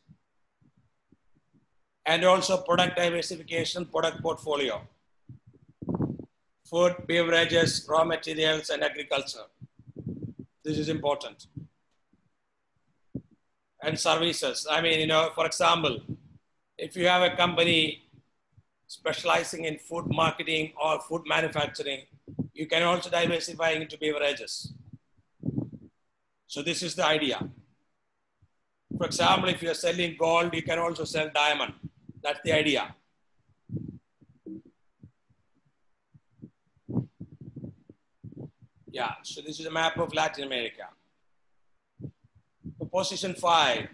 And also product diversification, product portfolio. Food, beverages, raw materials, and agriculture. This is important and services. I mean, you know, for example, if you have a company specializing in food marketing or food manufacturing, you can also diversify into beverages. So this is the idea. For example, if you're selling gold, you can also sell diamond. That's the idea. Yeah, so this is a map of Latin America position five,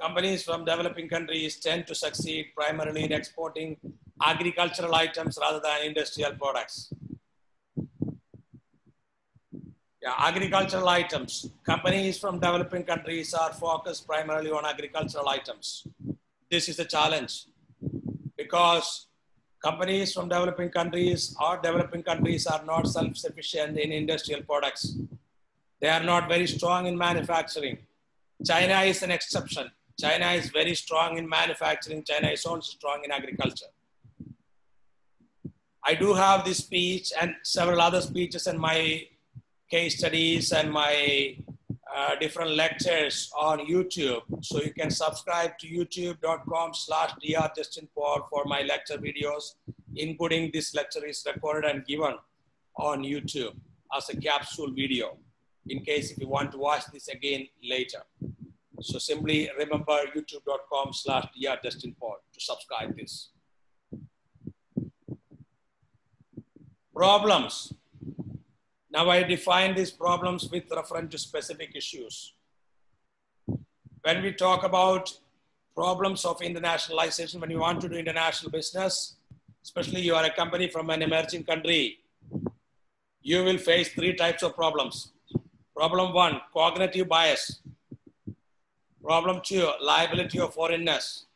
companies from developing countries tend to succeed primarily in exporting agricultural items rather than industrial products. Yeah, agricultural items. Companies from developing countries are focused primarily on agricultural items. This is a challenge because companies from developing countries or developing countries are not self-sufficient in industrial products. They are not very strong in manufacturing. China is an exception. China is very strong in manufacturing. China is also strong in agriculture. I do have this speech and several other speeches and my case studies and my uh, different lectures on YouTube. So you can subscribe to youtube.com slash drjustinpaul for my lecture videos, including this lecture is recorded and given on YouTube as a capsule video in case if you want to watch this again later. So simply remember youtube.com slash drjustinpaul to subscribe this. Problems. Now I define these problems with reference to specific issues. When we talk about problems of internationalization, when you want to do international business, especially you are a company from an emerging country, you will face three types of problems. Problem one, cognitive bias. Problem two, liability of foreignness.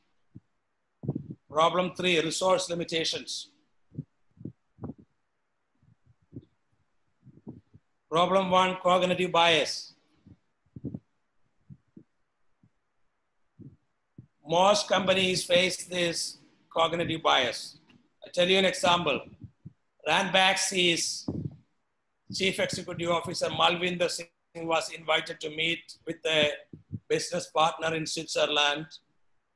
Problem three, resource limitations. Problem one, cognitive bias. Most companies face this cognitive bias. I'll tell you an example. Ranbaxy's Chief Executive Officer Malvinder Singh was invited to meet with a business partner in Switzerland.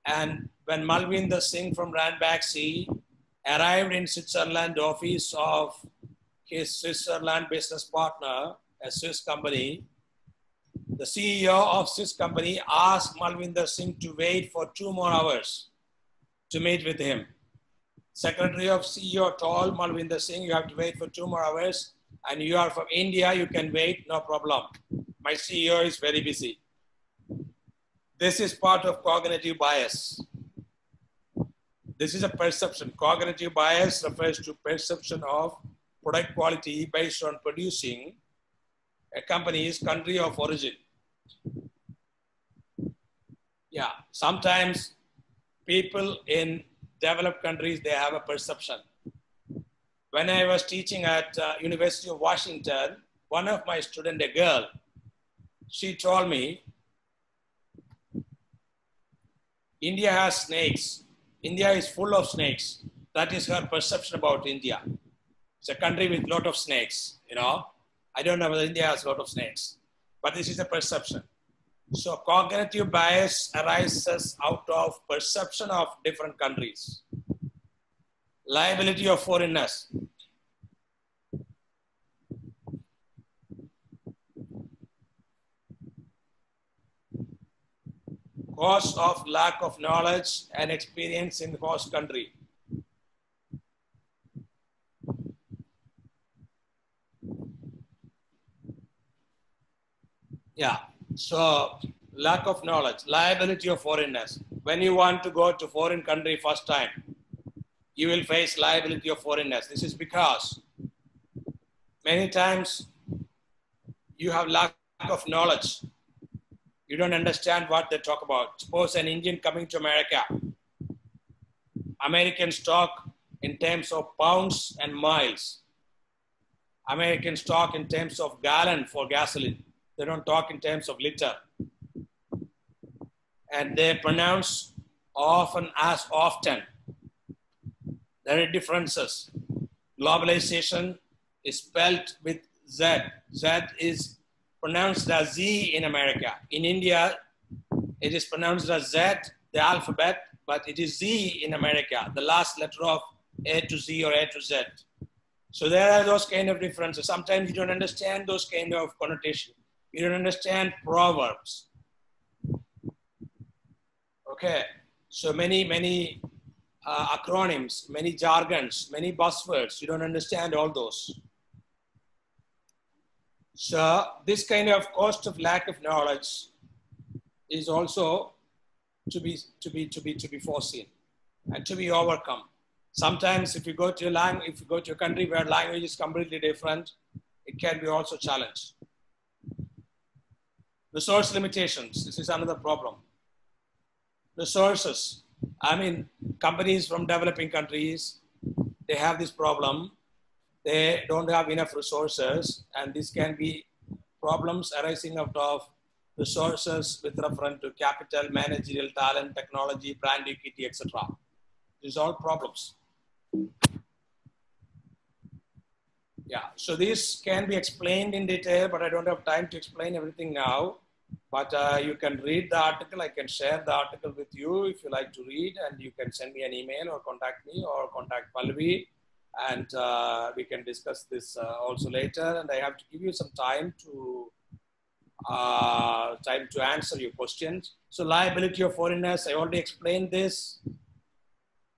And when Malvinder Singh from Ranbaxy arrived in Switzerland office of his Switzerland business partner, a Swiss company, the CEO of Swiss company asked Malvinder Singh to wait for two more hours to meet with him. Secretary of CEO told Malvinder Singh, you have to wait for two more hours and you are from India, you can wait, no problem. My CEO is very busy. This is part of cognitive bias. This is a perception. Cognitive bias refers to perception of product quality based on producing a company's country of origin. Yeah, sometimes people in developed countries, they have a perception. When I was teaching at uh, University of Washington, one of my students, a girl, she told me, India has snakes. India is full of snakes. That is her perception about India. It's a country with a lot of snakes, you know. I don't know whether India has a lot of snakes, but this is a perception. So cognitive bias arises out of perception of different countries. Liability of foreignness. Cause of lack of knowledge and experience in the host country. Yeah. So lack of knowledge, liability of foreignness. When you want to go to foreign country first time, you will face liability of foreignness. This is because many times you have lack of knowledge. You don't understand what they talk about. Suppose an Indian coming to America, Americans talk in terms of pounds and miles. Americans talk in terms of gallon for gasoline. They don't talk in terms of liter. And they pronounce often as often. There are differences. Globalization is spelled with Z. Z is pronounced as Z in America. In India, it is pronounced as Z, the alphabet, but it is Z in America, the last letter of A to Z or A to Z. So there are those kind of differences. Sometimes you don't understand those kind of connotation. You don't understand proverbs. Okay, so many, many uh, acronyms, many jargons, many buzzwords. You don't understand all those. So this kind of cost of lack of knowledge is also to be to be to be to be foreseen and to be overcome. Sometimes if you go to a language, if you go to a country where language is completely different, it can be also challenged. Resource limitations. This is another problem. Resources. I mean, companies from developing countries, they have this problem. They don't have enough resources, and this can be problems arising out of resources with reference to capital, managerial talent, technology, brand equity, etc. These are all problems. Yeah, so this can be explained in detail, but I don't have time to explain everything now. But uh, you can read the article. I can share the article with you if you like to read, and you can send me an email or contact me or contact Pallavi, and uh, we can discuss this uh, also later. And I have to give you some time to uh, time to answer your questions. So liability of foreignness, I already explained this.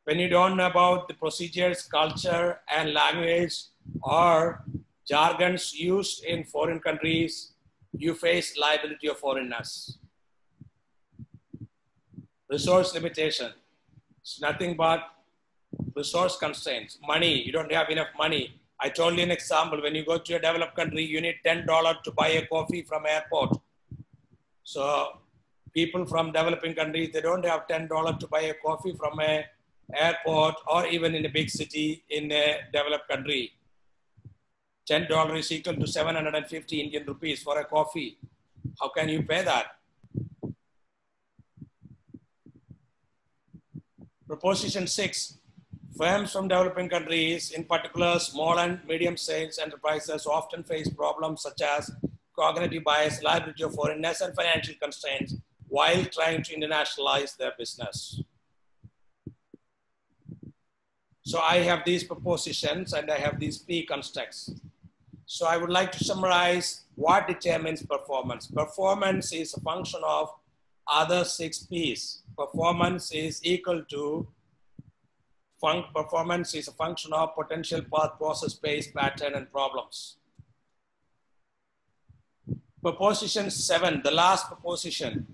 When you don't know about the procedures, culture, and language or jargons used in foreign countries, you face liability of foreignness. Resource limitation. It's nothing but resource constraints. Money, you don't have enough money. I told you an example. When you go to a developed country, you need $10 to buy a coffee from airport. So people from developing countries, they don't have $10 to buy a coffee from a airport or even in a big city in a developed country. $10 is equal to 750 Indian rupees for a coffee. How can you pay that? Proposition six, firms from developing countries, in particular small and medium sized enterprises often face problems such as cognitive bias, liability of foreignness, and financial constraints while trying to internationalize their business. So I have these propositions and I have these P constructs. So I would like to summarize what determines performance. Performance is a function of other six P's. Performance is equal to performance is a function of potential path, process, pace, pattern, and problems. Proposition seven, the last proposition,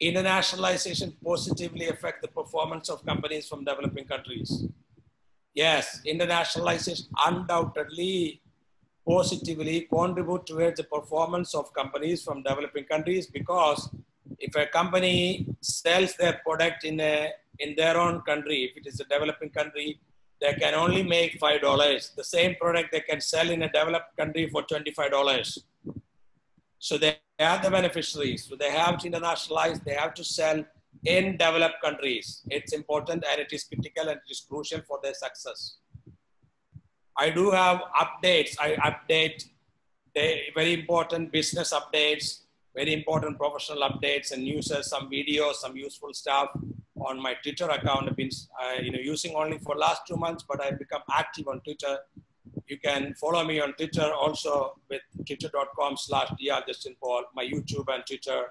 internationalization positively affect the performance of companies from developing countries. Yes, internationalization undoubtedly positively contribute towards the performance of companies from developing countries because if a company sells their product in a in their own country, if it is a developing country, they can only make five dollars. The same product they can sell in a developed country for twenty-five dollars. So they are the beneficiaries. So they have to internationalize. They have to sell in developed countries. It's important and it is critical and it is crucial for their success. I do have updates. I update very important business updates, very important professional updates and news, some videos, some useful stuff on my Twitter account. I've been uh, you know, using only for last two months, but I've become active on Twitter. You can follow me on Twitter also with twitter.com slash dr Justin Paul, my YouTube and Twitter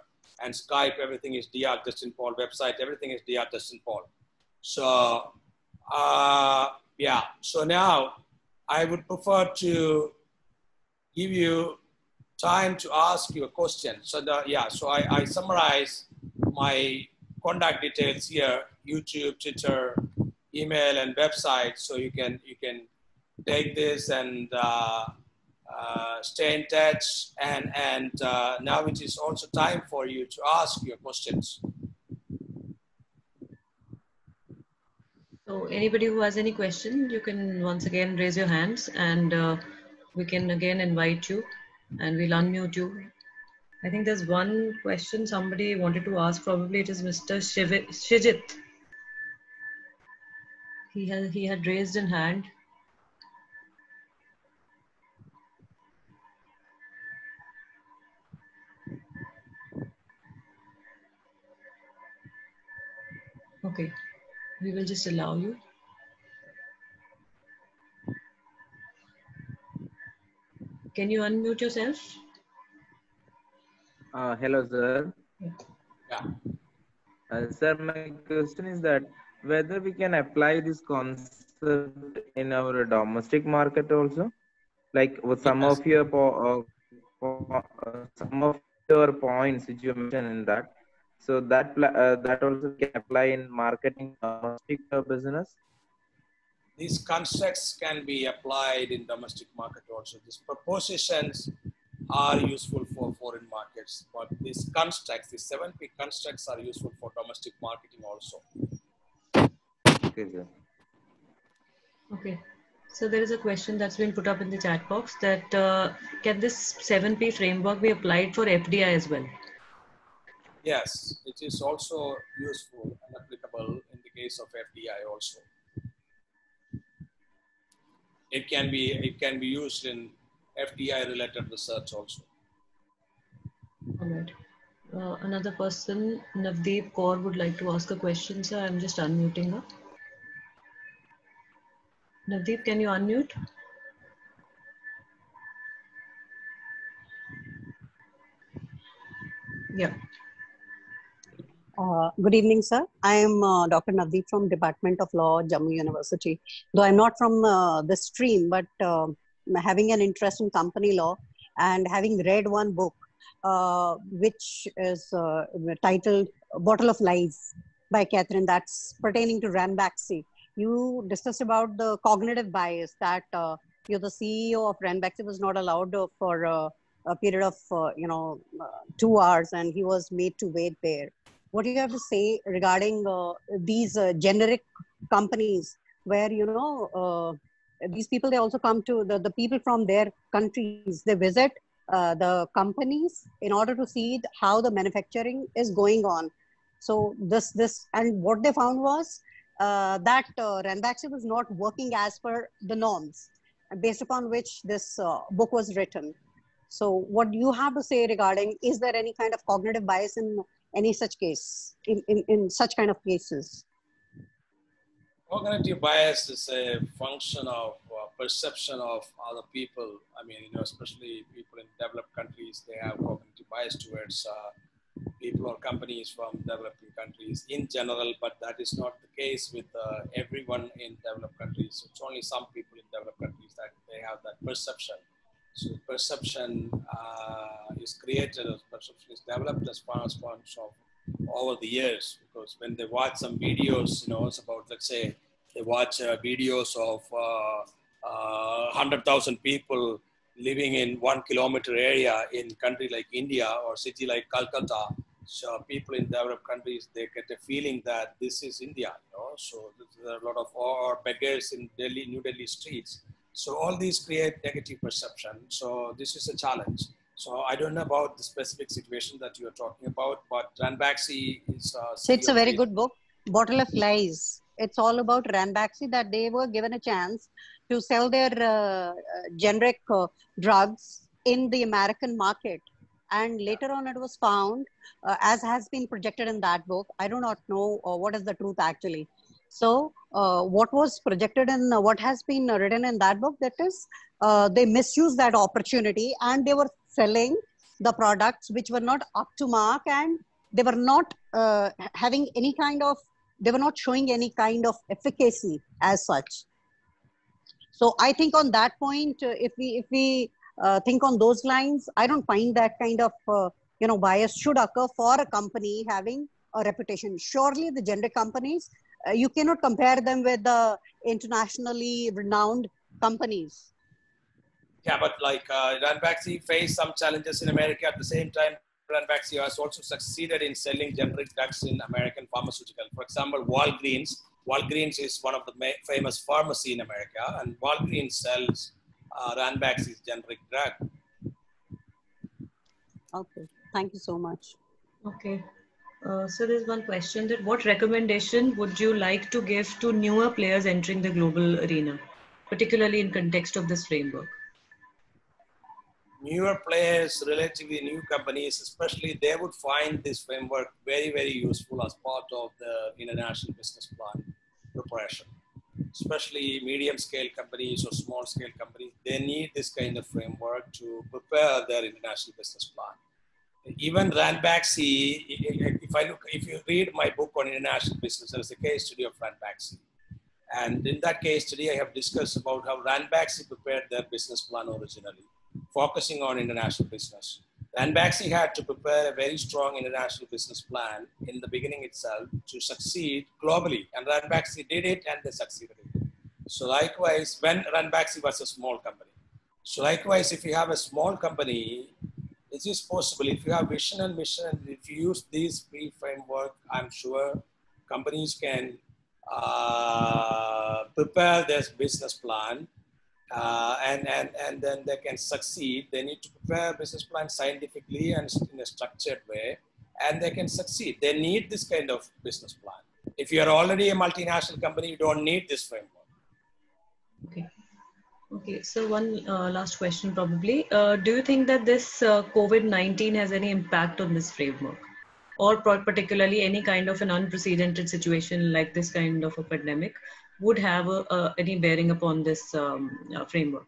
and Skype, everything is dr Justin Paul, website, everything is dr Justin Paul. So, uh, yeah, so now I would prefer to give you time to ask you a question. So the, yeah, so I, I summarize my contact details here, YouTube, Twitter, email, and website. So you can, you can take this and uh, uh, stay in touch. And, and uh, now it is also time for you to ask your questions. So anybody who has any question, you can once again raise your hands and uh, we can again invite you and we'll unmute you. I think there's one question somebody wanted to ask. Probably it is Mr. Shiv Shijit. He had, he had raised a hand. Okay we will just allow you. Can you unmute yourself? Uh, hello, sir. Yeah. Uh, sir, my question is that whether we can apply this concept in our domestic market also, like with some yes. of your uh, uh, some of your points which you mentioned in that so that uh, that also can apply in marketing domestic uh, business. These constructs can be applied in domestic market also. These propositions are useful for foreign markets, but these constructs, these seven P constructs are useful for domestic marketing also. Okay, sir. Okay. So there is a question that's been put up in the chat box that uh, can this 7P framework be applied for FDI as well? Yes, it is also useful and applicable in the case of FDI also. It can be, it can be used in FDI related research also. All right. Uh, another person, Navdeep Kaur would like to ask a question, sir. I'm just unmuting her. Navdeep, can you unmute? Yeah. Uh, good evening, sir. I am uh, Dr. Navdeep from Department of Law, Jammu University. Though I'm not from uh, the stream, but um, having an interest in company law and having read one book, uh, which is uh, titled "Bottle of Lies" by Katherine, that's pertaining to Ranbaxy. You discussed about the cognitive bias that you're the CEO of Ranbaxy was not allowed for a period of you know two hours, and he was made to wait there what do you have to say regarding uh, these uh, generic companies where you know uh, these people they also come to the, the people from their countries. They visit uh, the companies in order to see how the manufacturing is going on. So this this and what they found was uh, that uh, Ranbaxy was not working as per the norms based upon which this book was written. So what do you have to say regarding is there any kind of cognitive bias in any such case in, in, in such kind of cases Cognitive bias is a function of uh, perception of other people. I mean, you know, especially people in developed countries, they have cognitive bias towards uh, people or companies from developing countries in general, but that is not the case with uh, everyone in developed countries. It's only some people in developed countries that they have that perception. So perception uh, is created, as perception is developed as far as function of over the years because when they watch some videos, you know, it's about, let's say, they watch uh, videos of uh, uh, 100,000 people living in one kilometer area in country like India or city like Calcutta. So people in developed countries, they get a feeling that this is India, you know, so there are a lot of or beggars in Delhi, New Delhi streets. So all these create negative perception. So this is a challenge. So I don't know about the specific situation that you are talking about, but Ranbaxy is. Uh, so it's a very good book, Bottle of Lies. It's all about Ranbaxy that they were given a chance to sell their uh, generic uh, drugs in the American market. And later on, it was found, uh, as has been projected in that book. I do not know uh, what is the truth actually. So, uh, what was projected and what has been written in that book, that is, they misused that opportunity and they were selling the products which were not up to mark and they were not uh, having any kind of they were not showing any kind of efficacy as such. So i think on that point uh, if we if we uh, think on those lines i don't find that kind of uh, you know bias should occur for a company having a reputation. Surely the generic companies uh, you cannot compare them with the internationally renowned companies yeah, but like uh, Ranbaxy faced some challenges in America. At the same time, Ranbaxy has also succeeded in selling generic drugs in American pharmaceutical. For example, Walgreens. Walgreens is one of the famous pharmacy in America, and Walgreens sells uh, Ranbaxy's generic drug. Okay, thank you so much. Okay. Uh, so there's one question that what recommendation would you like to give to newer players entering the global arena, particularly in context of this framework? newer players, relatively new companies, especially, they would find this framework very, very useful as part of the international business plan preparation. Especially medium scale companies or small scale companies, they need this kind of framework to prepare their international business plan. Even Ranbaxy, if I look, if you read my book on international business, there's a case study of Ranbaxy. And in that case study, I have discussed about how Ranbaxy prepared their business plan originally focusing on international business. Ranbaxy had to prepare a very strong international business plan in the beginning itself to succeed globally. And Ranbaxy did it and they succeeded. So likewise, when Ranbaxy was a small company. So likewise, if you have a small company, it is possible. If you have vision and mission, and if you use these three framework, I'm sure companies can uh, prepare their business plan uh, and, and, and then they can succeed. They need to prepare business plan scientifically and in a structured way, and they can succeed. They need this kind of business plan. If you are already a multinational company, you don't need this framework. Okay. So one uh, last question probably. Uh, do you think that this uh, COVID-19 has any impact on this framework? Or particularly any kind of an unprecedented situation like this kind of a pandemic would have any bearing upon this um, uh, framework?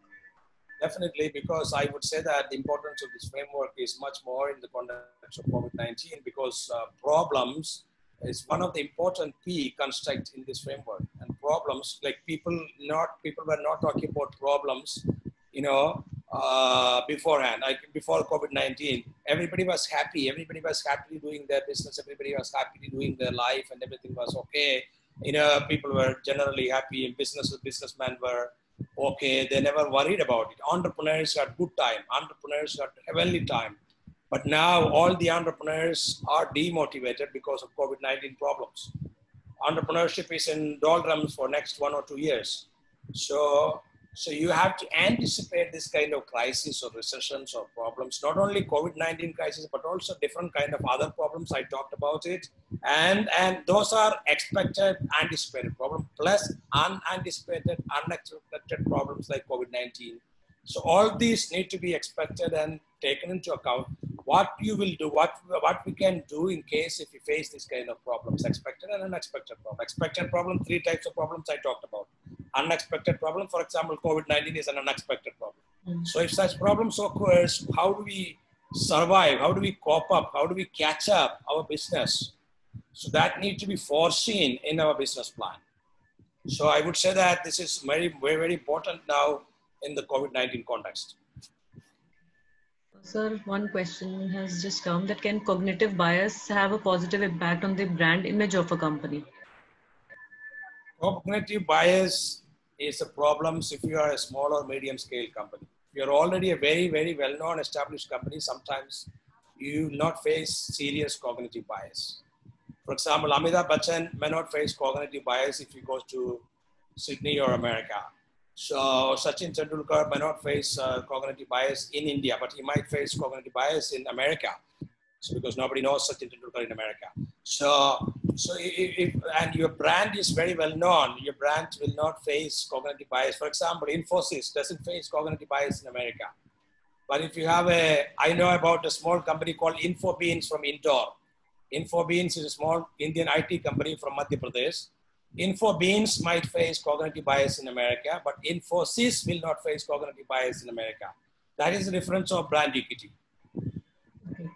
Definitely, because I would say that the importance of this framework is much more in the context of COVID-19 because uh, problems is one of the important key constructs in this framework. Problems, like people not people were not talking about problems, you know, uh, beforehand, like before COVID-19, everybody was happy. Everybody was happily doing their business. Everybody was happily doing their life and everything was okay you know, people were generally happy and business businessmen were okay. They never worried about it. Entrepreneurs had good time. Entrepreneurs had heavenly time. But now all the entrepreneurs are demotivated because of COVID-19 problems. Entrepreneurship is in doldrums for next one or two years. So So you have to anticipate this kind of crisis or recessions or problems, not only COVID-19 crisis, but also different kind of other problems. I talked about it. And, and those are expected, anticipated problems, plus unanticipated, unexpected problems like COVID-19. So all these need to be expected and taken into account. What you will do, what, what we can do in case if you face this kind of problems, expected and unexpected problem. Expected problem, three types of problems I talked about unexpected problem. For example, COVID-19 is an unexpected problem. Mm. So if such problems occurs, how do we survive? How do we cope up? How do we catch up our business? So that needs to be foreseen in our business plan. So I would say that this is very, very, very important now in the COVID-19 context. Sir, one question has just come that can cognitive bias have a positive impact on the brand image of a company? Cognitive bias is a problem if you are a small or medium scale company. If you're already a very, very well known established company, sometimes you will not face serious cognitive bias. For example, Amitabh Bachchan may not face cognitive bias if he goes to Sydney or America. So Sachin Tendulkar may not face uh, cognitive bias in India, but he might face cognitive bias in America. So because nobody knows Sachin Tendulkar in America. So so if, if, and your brand is very well known, your brand will not face cognitive bias. For example, Infosys doesn't face cognitive bias in America. But if you have a, I know about a small company called Infobeans from Indore. Infobeans is a small Indian IT company from Madhya Pradesh. Infobeans might face cognitive bias in America, but Infosys will not face cognitive bias in America. That is the difference of brand equity. Okay.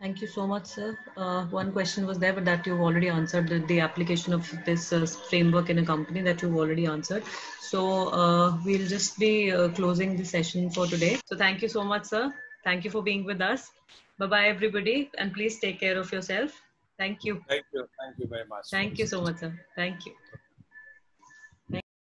Thank you so much, sir. Uh, one question was there, but that you've already answered the, the application of this uh, framework in a company that you've already answered. So uh, we'll just be uh, closing the session for today. So thank you so much, sir. Thank you for being with us. Bye-bye, everybody. And please take care of yourself. Thank you. Thank you. Thank you very much. Thank you so much, sir. Thank you.